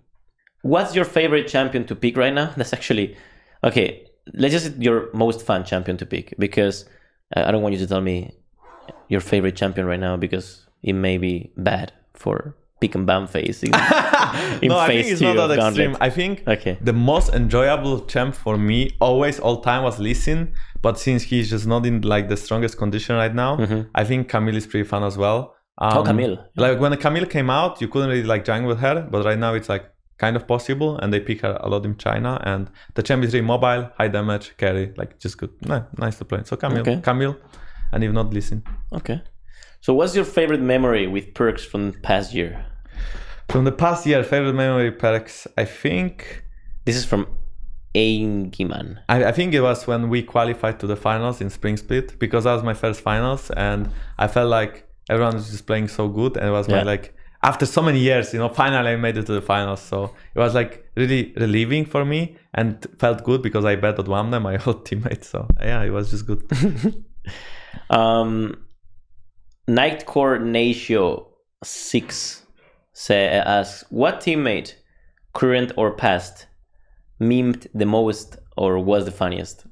What's your favorite champion to pick right now? That's actually okay. Let's just your most fun champion to pick because uh, I don't want you to tell me your favorite champion right now because it may be bad for pick and ban phase. In, in no i think phase it's not that extreme i think Okay. the most enjoyable champ for me always all time was Lee Sin, but since he's just not in like the strongest condition right now i think camille is pretty fun as well um, Mm-hmm. Oh, Camille. like when camille came out you couldn't really like jungle with her but right now it's like kind of possible and they pick her a lot in china and the champ is really mobile high damage carry like just good Ni- nice to play so camille Okay. camille and if not Lee Sin Okay. So what's your favorite memory with Perkz from past year? From the past year favorite memory Perkz i think This is from Aingiman. I, I think it was when we qualified to the finals in Spring Split because that was my first finals, and I felt like everyone was just playing so good, and it was Yeah. my like after so many years, you know, finally I made it to the finals. So it was like really relieving for me and felt good because I bet on Wamna, my old teammate. So yeah, it was just good. Um, Nightcore Natio six say uh, asks what teammate, current or past, memed the most or was the funniest.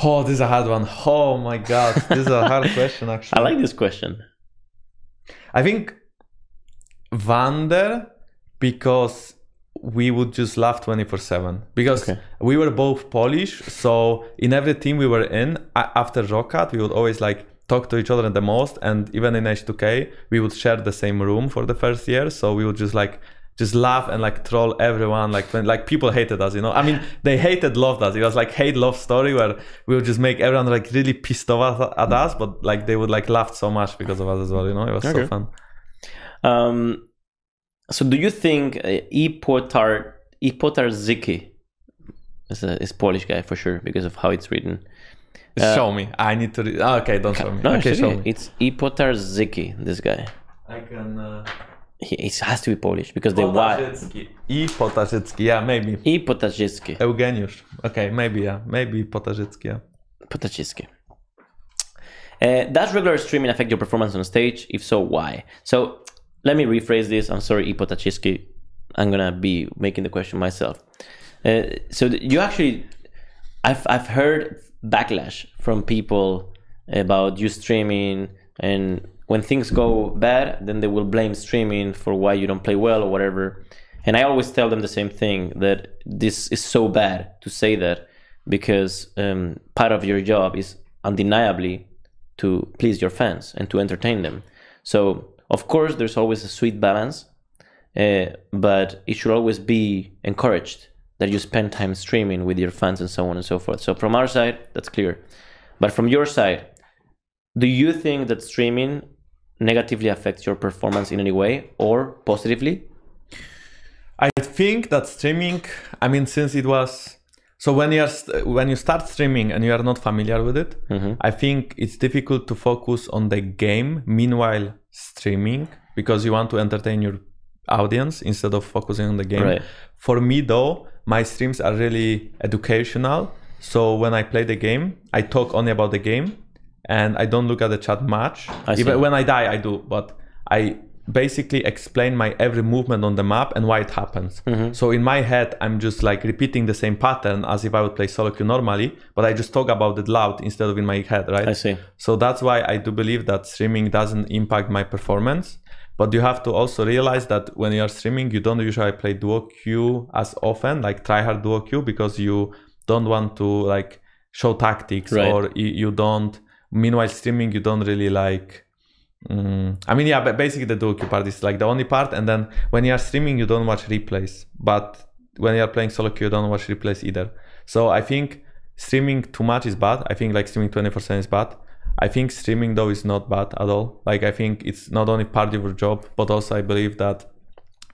oh, this is a hard one. Oh my god, this is a hard question actually. I like this question. I think Vander because we would just laugh 24 7 because Okay. we were both Polish. So in every team we were in, after ROCCAT, we would always like talk to each other the most. And even in H2K, we would share the same room for the first year. So we would just like, just laugh and like troll everyone like when like people hated us you know i mean they hated loved us it was like hate love story where we would just make everyone like really pissed off at- us but like they would like laugh so much because of us as well you know it was Okay. so fun Um, So, do you think uh, Ipotar Ipotarziki is a is Polish guy for sure because of how it's written? Show me. I need to. Re- ah, okay, don't show me. No, okay, show me. it's Ipotarziki. This guy. I can. Uh... He it has to be Polish because they Y. Potaszycki. I Potaszycki. Yeah, maybe. Ipotarzicki. Eugeniusz. Okay, maybe yeah, maybe Potaszycki. Yeah. Potaczewski. Uh, does regular streaming affect your performance on stage? If so, why? So let me rephrase this. I'm sorry, Ipotaczewski. I'm gonna be making the question myself. Uh, so th- you actually, I've I've heard backlash from people about you streaming, and when things go bad, then they will blame streaming for why you don't play well or whatever. And I always tell them the same thing that this is so bad to say that because um, part of your job is undeniably to please your fans and to entertain them. So, of course, there's always a sweet balance, uh, but it should always be encouraged that you spend time streaming with your fans and so on and so forth. So, from our side, that's clear. But from your side, do you think that streaming negatively affects your performance in any way or positively? I think that streaming. I mean, since it was so when you're st- when you start streaming and you are not familiar with it, mm-hmm. I think it's difficult to focus on the game. Meanwhile, streaming because you want to entertain your audience instead of focusing on the game. Right. For me, though, my streams are really educational. So when I play the game, I talk only about the game, and I don't look at the chat much. Even when I die, I do, but I basically explain my every movement on the map and why it happens. Mm-hmm. So in my head, I'm just like repeating the same pattern as if I would play solo queue normally, but I just talk about it loud instead of in my head, right? I see. So that's why I do believe that streaming doesn't impact my performance. But you have to also realize that when you are streaming, you don't usually play duo queue as often, like try hard duo queue, because you don't want to like show tactics Right. or you, don't. Meanwhile, streaming, you don't really like. Mm, I mean, yeah, but basically the duo queue part is like the only part, and then when you are streaming, you don't watch replays. But when you are playing solo queue, you don't watch replays either. So I think streaming too much is bad. I think like streaming 24/7 is bad. I think streaming though is not bad at all. Like I think it's not only part of your job, but also I believe that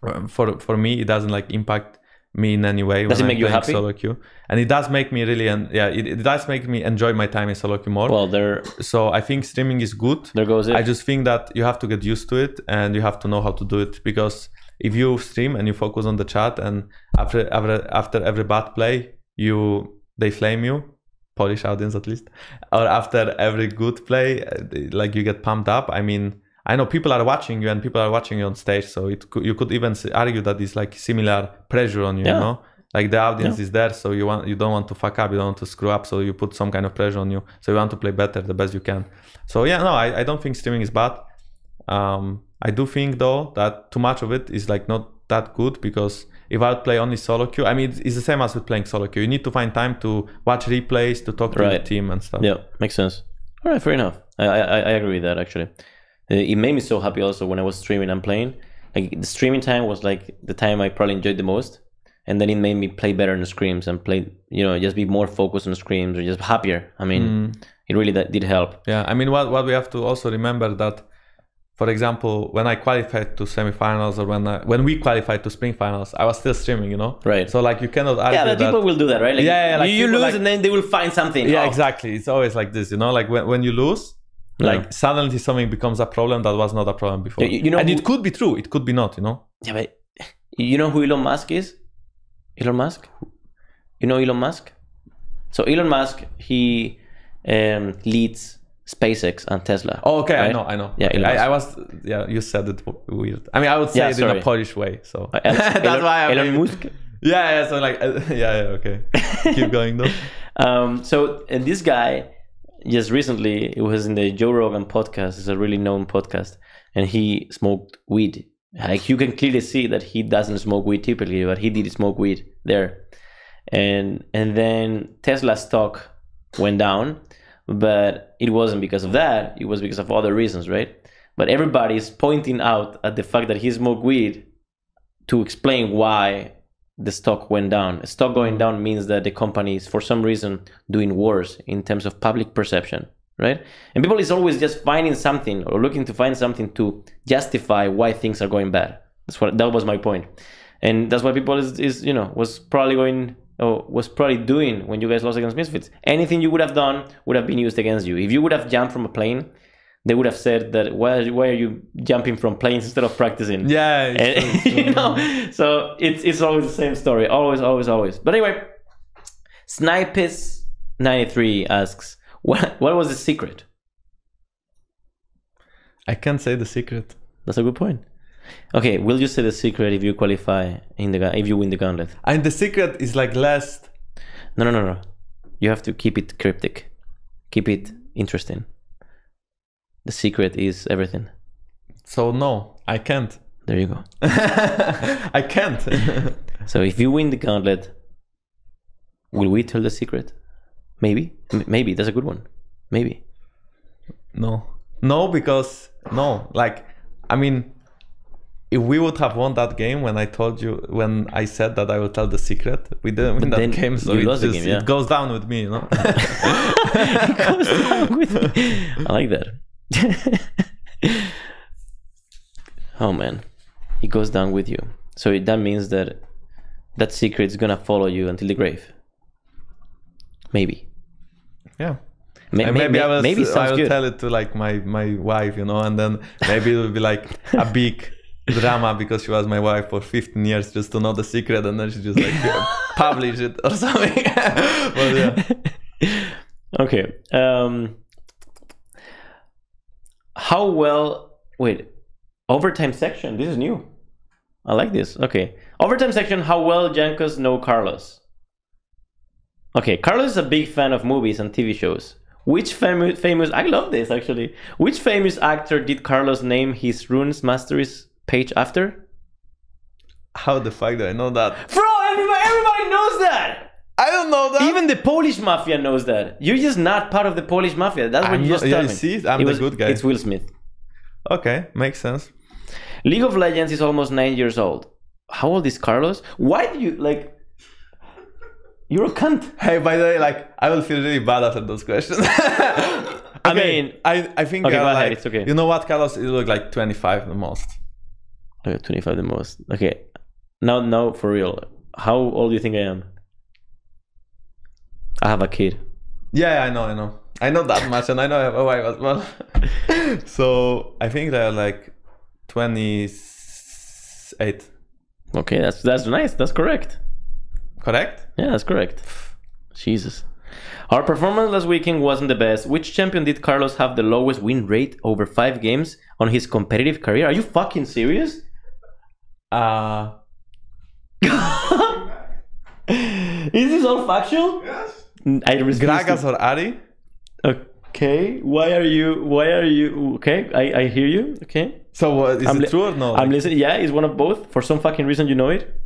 um, for for me it doesn't like impact me in any way. Does when it make I'm you happy? Solo queue, and it does make me really and yeah, it, it does make me enjoy my time in solo queue more. Well, there so I think streaming is good. there goes it. I just think that you have to get used to it and you have to know how to do it because if you stream and you focus on the chat and after after after every bad play you they flame you Polish audience at least or after every good play uh, like you get pumped up. I mean I know people are watching you and people are watching you on stage so it could, you could even argue that it's like similar pressure on you Yeah. you know like the audience Yeah. is there so you want you don't want to fuck up you don't want to screw up so you put some kind of pressure on you. So you want to play better the best you can. So yeah no i, I don't think streaming is bad. Um i do think though that too much of it is like not that good because if i would play only solo queue i mean it's, it's the same as with playing solo queue you need to find time to watch replays to talk to the team and stuff Yeah, makes sense. All right, fair enough. I I, I agree with that actually. Uh, It made me so happy also when I was streaming and playing. Like the streaming time was like the time I probably enjoyed the most, and then it made me play better in the scrims and play, you know, just be more focused on the scrims or just happier. I mean, Mm. it really that did help. Yeah, I mean, what what we have to also remember that, for example, when I qualified to semifinals or when I, when we qualified to spring finals, I was still streaming, you know. Right. So like you cannot argue Yeah, but that. people will do that, right? Like, Yeah, yeah, like you, lose like- and then they will find something. yeah, Oh, exactly. It's always like this, you know. Like when, when you lose, Yeah. like suddenly something becomes a problem that was not a problem before. You- you know and who- it could be true. It could be not. You know. Yeah, but you know who Elon Musk is? Elon Musk? You know Elon Musk? So Elon Musk, he um, leads SpaceX and Tesla. Oh, okay. I know. I know. Yeah, Okay, I, I was. Yeah, you said it weird. I mean, I would say Yeah, it in a Polish way. So Uh, that's Elon, why I Elon mean- Musk. Yeah, yeah. So like, uh, yeah, yeah. Okay. Keep going though. Um, so and this guy just recently it was in the Joe Rogan podcast. It's a really known podcast, and he smoked weed. Like you can clearly see that he doesn't smoke weed typically, but he did smoke weed there. And and then Tesla stock went down, but it wasn't because of that. It was because of other reasons, right? But everybody's pointing out at the fact that he smoked weed to explain why the stock went down. Stock going down means that the company is for some reason doing worse in terms of public perception, right? And people is always just finding something or looking to find something to justify why things are going bad. That's what that was my point, and that's why people is, is you know was probably going or was probably doing when you guys lost against Misfits. Anything you would have done would have been used against you. If you would have jumped from a plane, they would have said that why why are you jumping from planes instead of practicing? Yeah, And- true. you know, so it's it's always the same story, always, always, always. But anyway, Snipes ninety three asks, what what was the secret? I can't say the secret. That's a good point. Okay, will you say the secret if you qualify in the if you win the gauntlet? And the secret is like last. No, no, no, no. You have to keep it cryptic. Keep it interesting. The secret is everything. So no, I can't. There you go. I can't. So if you win the gauntlet, will we tell the secret? Maybe. M- maybe that's a good one. Maybe. no, no, because no, like, I mean, if we would have won that game when I told you when I said that I will tell the secret, we didn't win But that game, so it just game, yeah. it goes down with me, you know. it Goes down with me. I like that. oh man, it goes down with you. So it- that means that that secret is gonna follow you until the grave. Maybe. yeah. May- may- maybe I will, maybe I will good. tell it to like my my wife, you know, and then maybe it will be like a big drama because she was my wife for 15 years just to know the secret, and then she just like publish it or something. but yeah, okay. Um, how well? Wait, overtime section. This is new. I like this. Okay, overtime section. How well Jankos know Carlos? Okay, Carlos is a big fan of movies and TV shows. Which famous, famous? I love this actually. Which famous actor did Carlos name his runes masteries page after? how the fuck do I know that? Bro, everybody, everybody knows that. I don't know that. Even the Polish mafia knows that. You're just not part of the Polish mafia. That's what I'm you not- just yeah, you me. see, I'm It the was- good guy. It's Will Smith. okay, makes sense. League of Legends is almost nine years old. How old is Carlos? Why do you like? You're a cunt. Hey, by the way, like I will feel really bad after those questions. I mean- I I think Okay, uh, go ahead, it's okay. You know what, Carlos? You look like 25 the most. Okay, 25 the most. Okay, now, now for real. How old do you think I am? I have a kid. Yeah, I know, I know. I know that much, and I know I have a wife as well. so I think they're like 28. Okay, that's that's nice. That's correct. Correct? Yeah, that's correct. Jesus. Our performance last weekend wasn't the best. Which champion did Carlos have the lowest win rate over five games on his competitive career? Are you fucking serious? Uh, Is this all factual? Yes. I refuse Gragas to- or Ahri? Okay. Why are you? Why are you? Okay. I, I hear you. Okay. So what, is I'm it true or no? I'm listening. Yeah, it's one of both. For some fucking reason, you know it.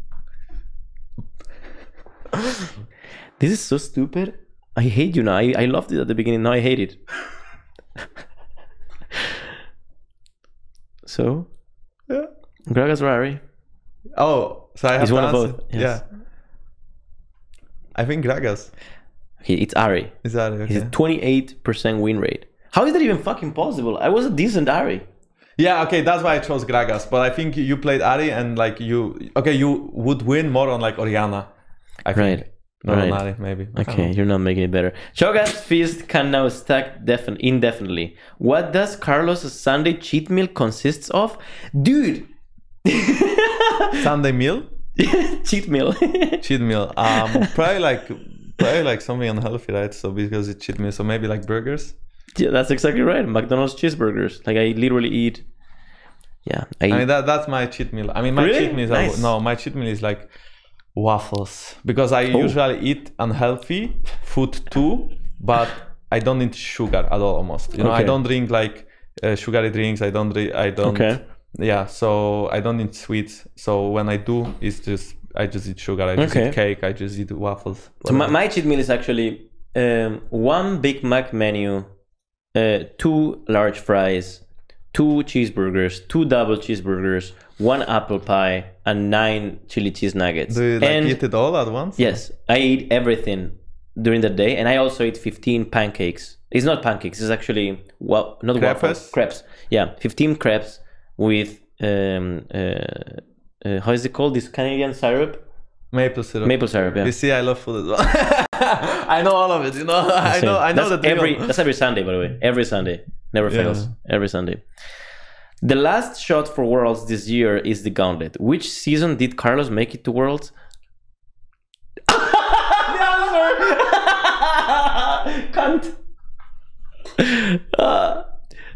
this is so stupid. I hate you now. I, I loved it at the beginning. Now I hate it. so, yeah. Gragas Rari. Oh, so I have It's to one of answer? both, yes. Yeah. I think Gragas. Okay, it's Ahri. Is that okay? He's a 28% win rate. How is that even fucking possible? I was a decent Ahri. Yeah, okay, that's why I chose Gragas. But I think you played Ahri and like you, okay, you would win more on like Orianna. I think. Right. Not on right. Ahri, maybe. Okay, you're not making it better. Cho'Gath's Feast can now stack defin- indefinitely. What does Carlos' Sunday cheat meal consists of? Dude! Sunday meal, cheat meal. cheat meal. Um, probably like probably like something unhealthy, right? So because it's cheat meal, so maybe like burgers. yeah, that's exactly right. McDonald's cheeseburgers. Like I literally eat. Yeah, I, I mean that that's my cheat meal. I mean my Really? cheat meal is Nice. no, my cheat meal is like waffles because I Oh. usually eat unhealthy food too, but I don't eat sugar at all. Almost, you know, I don't drink like uh, sugary drinks. I don't. Drink, I don't. Okay. Yeah, so I don't eat sweets. So when I do, it's just I just eat sugar. I just Okay. eat cake. I just eat waffles. So my, my cheat meal is actually um, one Big Mac menu, uh, two large fries, two cheeseburgers, two double cheeseburgers, one apple pie, and nine chili cheese nuggets. do you like and eat it all at once? yes, I eat everything during the day, and I also eat 15 pancakes. It's not pancakes. It's actually well, not Crepes? waffles, crepes. Yeah, 15 crepes with um, uh, uh, how is it called? This Canadian syrup, Maple syrup. maple syrup. Yeah. You see, I love food as well. I know all of it. You know, I know. I know that's that every that's every Sunday, by the way. Every Sunday, never Yeah. fails. Every Sunday. The last shot for Worlds this year is the Gauntlet. Which season did Carlos make it to Worlds? the answer. Cunt. Uh,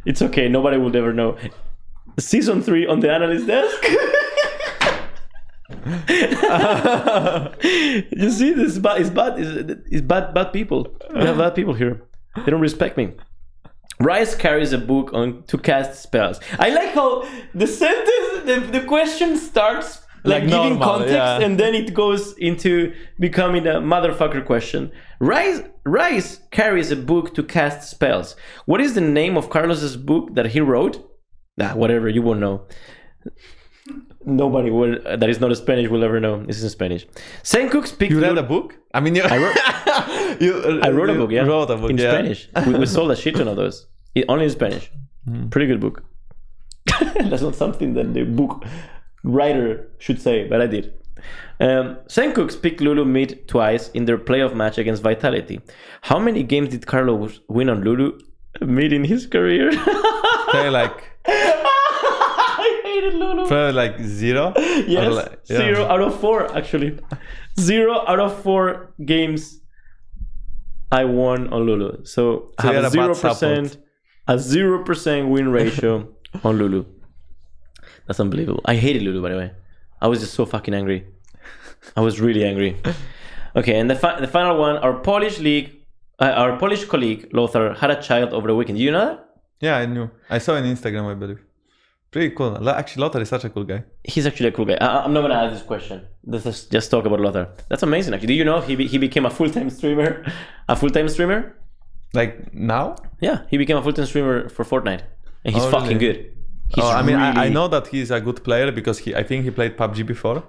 it's okay. Nobody will ever know. Season three on the analyst desk. you see, this is bad. It's bad. It's, it's bad. Bad people. We have bad people here. They don't respect me. Ryze carries a book on to cast spells. I like how the sentence, the, the question starts like, Like giving normal, context, yeah. and then it goes into becoming a motherfucker question. Ryze Ryze carries a book to cast spells. What is the name of Carlos's book that he wrote? Ah, whatever. You won't know. Nobody will that is not a Spanish will ever know. This is in Spanish. Sencux picks. You read a book? I mean, you. I wrote- you, I wrote a book, yeah. Wrote a book in yeah. Spanish. We, we sold a shit ton of those. It, only in Spanish. Hmm. Pretty good book. That's not something that the book writer should say, but I did. Um, Sencux picked Lulu mid twice in their playoff match against Vitality. How many games did Carlos win on Lulu mid in his career? Probably like, I hated Lulu. probably like zero. Yes, Or like- yeah. zero out of four actually. Zero out of four games I won on Lulu. So, So I have a zero percent, a zero percent win ratio on Lulu. That's unbelievable. I hated Lulu by the way. I was just so fucking angry. I was really angry. Okay, and the fi- the final one, our Polish league, uh, our Polish colleague Lothar had a child over the weekend. Do you know that? Yeah, I knew. I saw on Instagram, I believe. Pretty cool. Actually, Lothar is such a cool guy. He's actually a cool guy. I, I'm not gonna ask this question. Let's just, just talk about Lothar. That's amazing. Actually, do you know he be, he became a full time streamer? A full time streamer? Like now? Yeah, he became a full time streamer for Fortnite, and he's Oh, fucking really? good. He's oh, I mean, I, I know that he's a good player because he, I think he played PUBG before.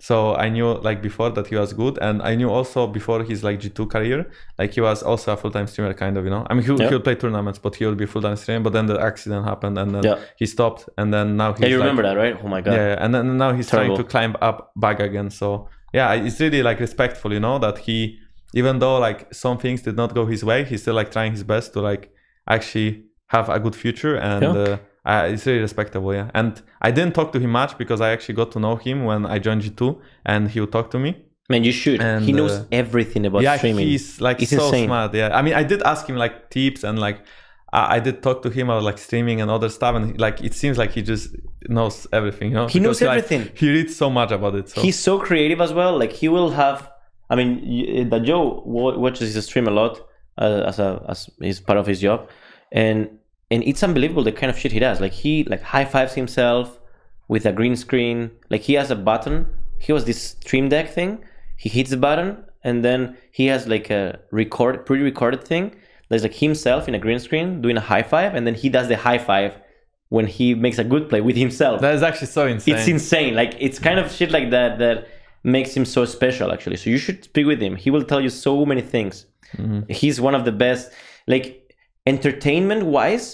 So I knew like before that he was good, and I knew also before his like G2 career, like he was also a full time streamer, kind of, you know. I mean, he, Yeah. he would play tournaments, but he would be full time streamer. But then the accident happened, and then Yeah. he stopped, and then now he's Yeah, you like- remember that, right? Oh my god. yeah, yeah, and then now he's Terrible. trying to climb up back again. So yeah, it's really like respectful, you know, that he even though like some things did not go his way, he's still like trying his best to like actually have a good future, and Yeah. uh, uh, it's really respectable. Yeah, and I didn't talk to him much because I actually got to know him when I joined G2, and he would talk to me. Man, you should. And, he knows uh, everything about yeah, streaming. he's like It's so insane. smart. Yeah, I mean, I did ask him like tips and like. I I did talk to him about like streaming and other stuff, and like it seems like he just knows everything. You know, He knows Because, like, everything. he reads so much about it. So. He's so creative as well. Like he will have. I mean, y- that Joe watches his stream a lot uh, as a as is part of his job, and and it's unbelievable the kind of shit he does. Like he like high fives himself with a green screen. Like he has a button. He has this stream deck thing. He hits the button, and then he has like a record pre-recorded thing. There's like himself in a green screen doing a high five, and then he does the high five when he makes a good play with himself That is actually so insane. it's insane like it's kind of shit like that that makes him so special actually so you should speak with him he will tell you so many things mm-hmm. he's one of the best like entertainment wise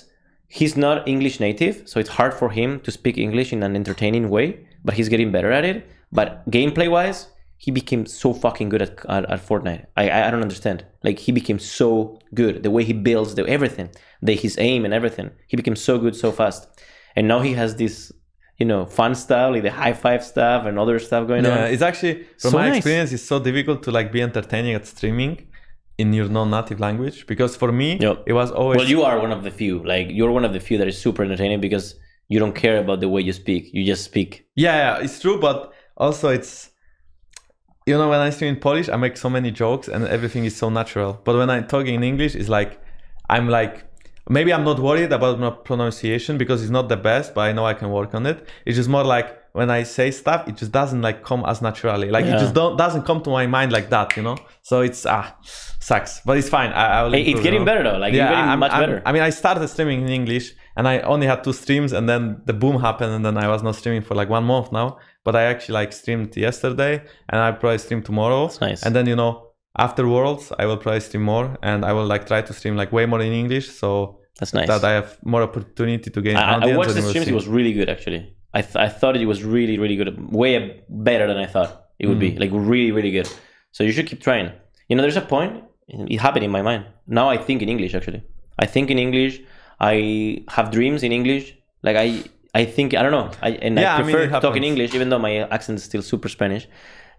he's not english native so it's hard for him to speak english in an entertaining way but he's getting better at it but gameplay wise he became so fucking good at, at, at Fortnite. I, I don't understand. Like he became so good. The way he builds the everything, the his aim and everything. He became so good so fast. And now he has this, you know, fun stuff like the high five stuff and other stuff going yeah, on. it's actually from So my nice. experience, it's so difficult to like be entertaining at streaming in your non-native language because for me, Yep. it was always Well, you are one of the few. Like you're one of the few that is super entertaining because you don't care about the way you speak. You just speak. yeah, yeah, it's true, but also it's you know when I stream in Polish, I make so many jokes and everything is so natural. But when I'm talking in English, it's like I'm like maybe I'm not worried about my pronunciation because it's not the best, but I know I can work on it. It's just more like when I say stuff, it just doesn't like come as naturally. Like Yeah. it just don't doesn't come to my mind like that, you know. So it's ah sucks, but it's fine. I, I will Hey, it's getting you know? better though. Like you're getting I'm- much I'm- better. I mean, I started streaming in English, and I only had two streams, and then the boom happened, and then I was not streaming for like one month now. But I actually like streamed yesterday, and I probably stream tomorrow. That's nice. And then you know, after Worlds, I will probably stream more, and I will like try to stream like way more in English, so That's nice. that I have more opportunity to gain. I, I watched the streams. It was really good actually. I th- I thought it was really really good, way better than I thought it would be. Like really really good. So you should keep trying. You know, there's a point. It happened in my mind. Now I think in English actually. I think in English. I have dreams in English. Like I I think I don't know. I and Yeah, I I mean, prefer talking. English, even though my accent is still super Spanish.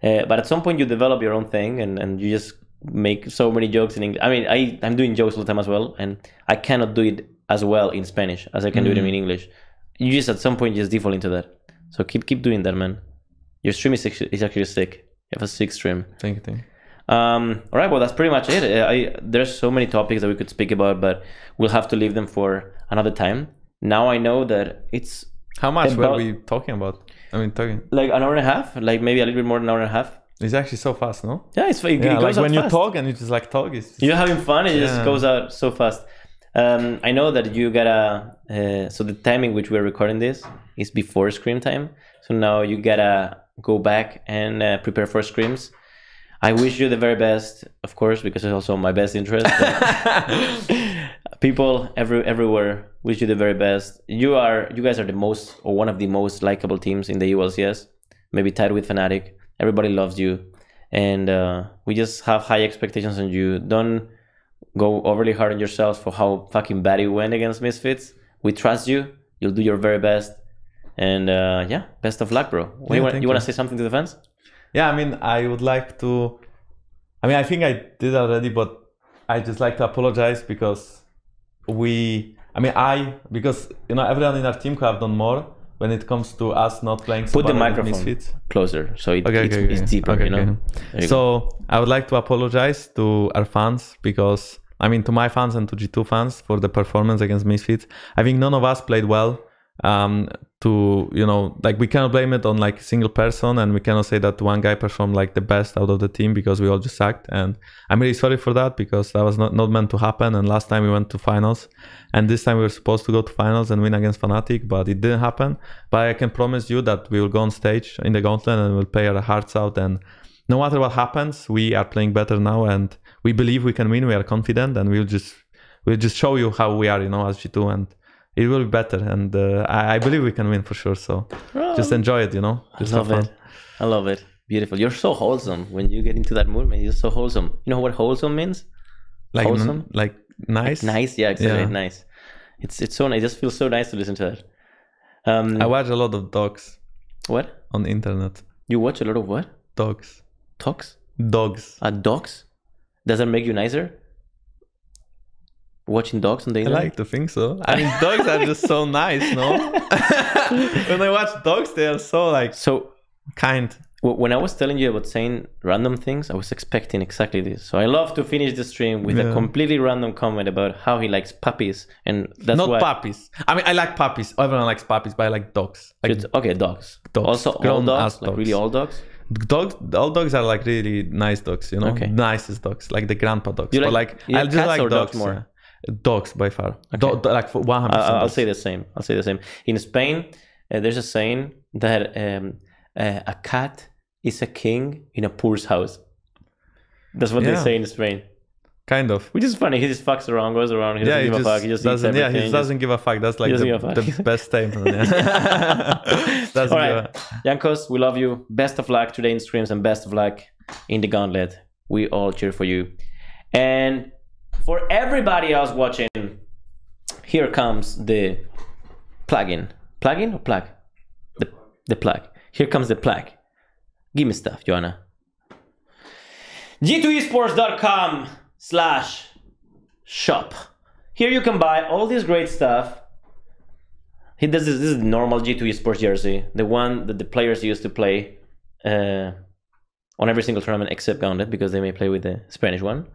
Uh, but at some point, you develop your own thing, and, and you just make so many jokes in English. I mean, I I'm doing jokes all the time as well, and I cannot do it as well in Spanish as I can do it Mm. in English. You just at some point just default into that. So keep keep doing that, man. Your stream is actually, is actually sick. You have a sick stream. Thank you, thank you. Um, all right, well, that's pretty much it. Uh, I, there's so many topics that we could speak about, but we'll have to leave them for another time. Now I know that it's How much About- were we talking about? I mean, talking. like an hour and a half, like maybe a little bit more than an hour and a half. It's actually so fast, no? Yeah, it's it, Yeah, it goes like out when you talk and you just like talk. It's just, You're having fun, it just goes out so fast. Um, I know that you gotta. Uh, so the timing which we're recording this is before scrim time. So now you gotta go back and uh, prepare for scrims. I wish you the very best, of course, because it's also my best interest. People every everywhere wish you the very best. You are you guys are the most or one of the most likable teams in the EU LCS. Maybe tied with Fnatic. Everybody loves you, and uh, we just have high expectations on you. Don't go overly hard on yourselves for how fucking bad you went against Misfits. We trust you. You'll do your very best. And uh, yeah, best of luck, bro. Yeah, you want, you want to say something to the fans? yeah, I mean, I would like to. I mean, I think I did already, but I just like to apologize because we. I mean, I because you know everyone in our team could have done more when it comes to us not playing. Put the microphone Misfits. closer so it, Okay, it's, okay, it's deeper, Okay, you know? you go. So I would like to apologize to our fans because I mean to my fans and to G2 fans for the performance against Misfits. I think none of us played well. Um, to you know, like we cannot blame it on like a single person, and we cannot say that one guy performed like the best out of the team because we all just sucked. And I'm really sorry for that because that was not not meant to happen. And last time we went to finals, and this time we were supposed to go to finals and win against Fnatic, but it didn't happen. But I can promise you that we will go on stage in the Gauntlet and we'll play our hearts out and no matter what happens, we are playing better now, and we believe we can win. We are confident, and we'll just we'll just show you how we are, you know, as G2, and it will be better. And uh, I, I believe we can win for sure. So just enjoy it, you know. I Just love have fun. it. I love it. Beautiful. You're so wholesome when you get into that mood, man. You're so wholesome. You know what wholesome means? Like Wholesome? like nice. Nice. Yeah, exactly. Yeah. Nice. It's it's so nice. It just feels so nice to listen to that. Um, I watch a lot of dogs what? on the internet. You watch a lot of what? Dogs. Talks? Dogs. Uh, dogs? Does that make you nicer? Watching dogs on the internet? I like to think so. I mean, dogs are just so nice, no? when I watch dogs, they are so like So kind. when I was telling you about saying random things, I was expecting exactly this. So I love to finish the stream with a completely random comment about how he likes puppies, and that's Not why. puppies. I mean, I like puppies. Everyone likes puppies, but I like dogs. Like okay, dogs. Dogs. Also, all Grown dogs, like dogs. really all dogs. Dogs. All dogs are like really nice dogs. You know, Okay. nicest dogs, like the grandpa dogs. You but like- I just cats like or dogs dogs more? yeah. Dogs by far. Do- do- like for one hundred. I- I'll say the same. I'll say the same. In Spain, uh, there's a saying that um, uh, a cat is a king in a poor's house. That's what they say in Spain, Kind of. which is funny. He just fucks around, goes around. He doesn't Yeah, give he a fuck. He just doesn't. Yeah, he just- doesn't give a fuck. That's like the, the best statement. Yeah. doesn't All right, Jankos, we love you. Best of luck today in streams and best of luck in the gauntlet. We all cheer for you. And for everybody else watching, here comes the plugin. Plugin or plug? The, the plug. Here comes the plug. Give me stuff, Joanna. g2esports.com slash shop. Here you can buy all this great stuff he does this. This is the normal G2 Esports jersey, the one that the players used to play uh, on every single tournament except Gauntlet because they may play with the Spanish one.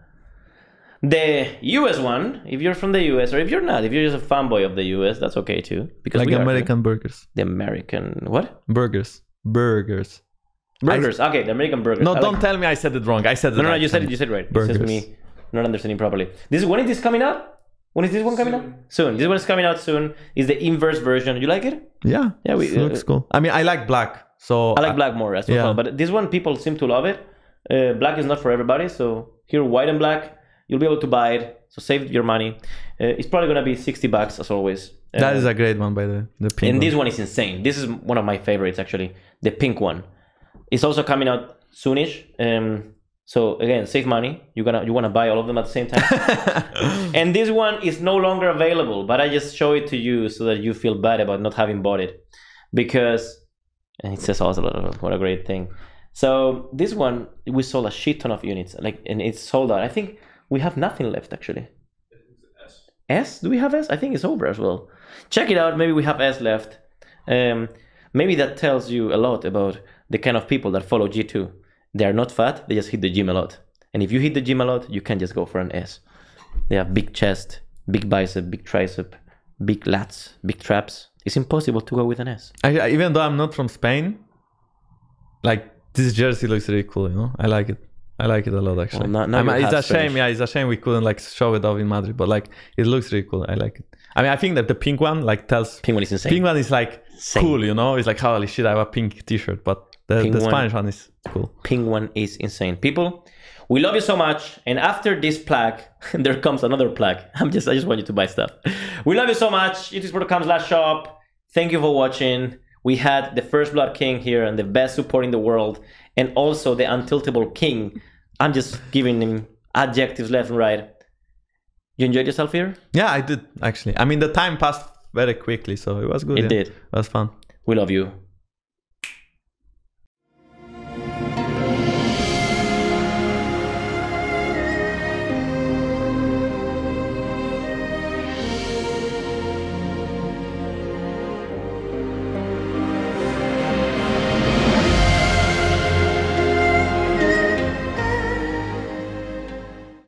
The US one, if you're from the US or if you're not, if you're just a fanboy of the US, that's okay too. Because like we are, American burgers. the American what Burgers. Burgers. burgers? okay, the American burgers. No, I don't like- tell me I said it wrong. I said it No, no, no, you said it. You said it right. It's just Burgers. me not understanding properly. This when is this coming out? When is this one coming out? Soon. This one is coming out soon. Is the inverse version. You like it? Yeah. Yeah, we- it looks uh, cool. I mean, I like black. So I like black more as well, yeah. but this one people seem to love it. Uh, black is not for everybody, so here white and black. you'll be able to buy it. So save your money. Uh, it's probably gonna be sixty bucks as always. Uh, That is a great one, by the. The pink and one. this one is insane. This is one of my favorites actually. The pink one. It's also coming out soonish. Um, so again, save money. You're gonna you wanna buy all of them at the same time. and this one is no longer available, but I just show it to you so that you feel bad about not having bought it, because and it says also what a great thing. So this one we sold a shit ton of units, like and it's sold out. I think we have nothing left actually. S? Do we have S? I think it's over as well. Check it out. Maybe we have S left. Um, maybe that tells you a lot about the kind of people that follow G2. They are not fat, they just hit the gym a lot. And if you hit the gym a lot, you can't just go for an S. They have big chest, big bicep, big tricep, big lats, big traps. It's impossible to go with an S. I, even though I'm not from Spain, like this jersey looks really cool. You know, I like it. I like it a lot actually. I it's a have shame. Yeah, it's a shame we couldn't like show it off in Madrid, but like it looks really cool. I like it. I mean, I think that the pink one like tells Pink one is insane. pink one is like Same. cool. You know, it's like holy shit, I have a pink T-shirt, but the, the one. Spanish one is cool. One is insane. People, we love you so much. And after this plaque, there comes another plaque. I'm just, I just want you to buy stuff. We love you so much. youtube.com slash shop. Thank you for watching. We had the first Blood King here and the best support in the world, and also the untiltable King. I'm just giving him adjectives left and right. You enjoyed yourself here? Yeah, I did actually. I mean, the time passed very quickly, so it was good. It yeah. did. It was fun. We love you.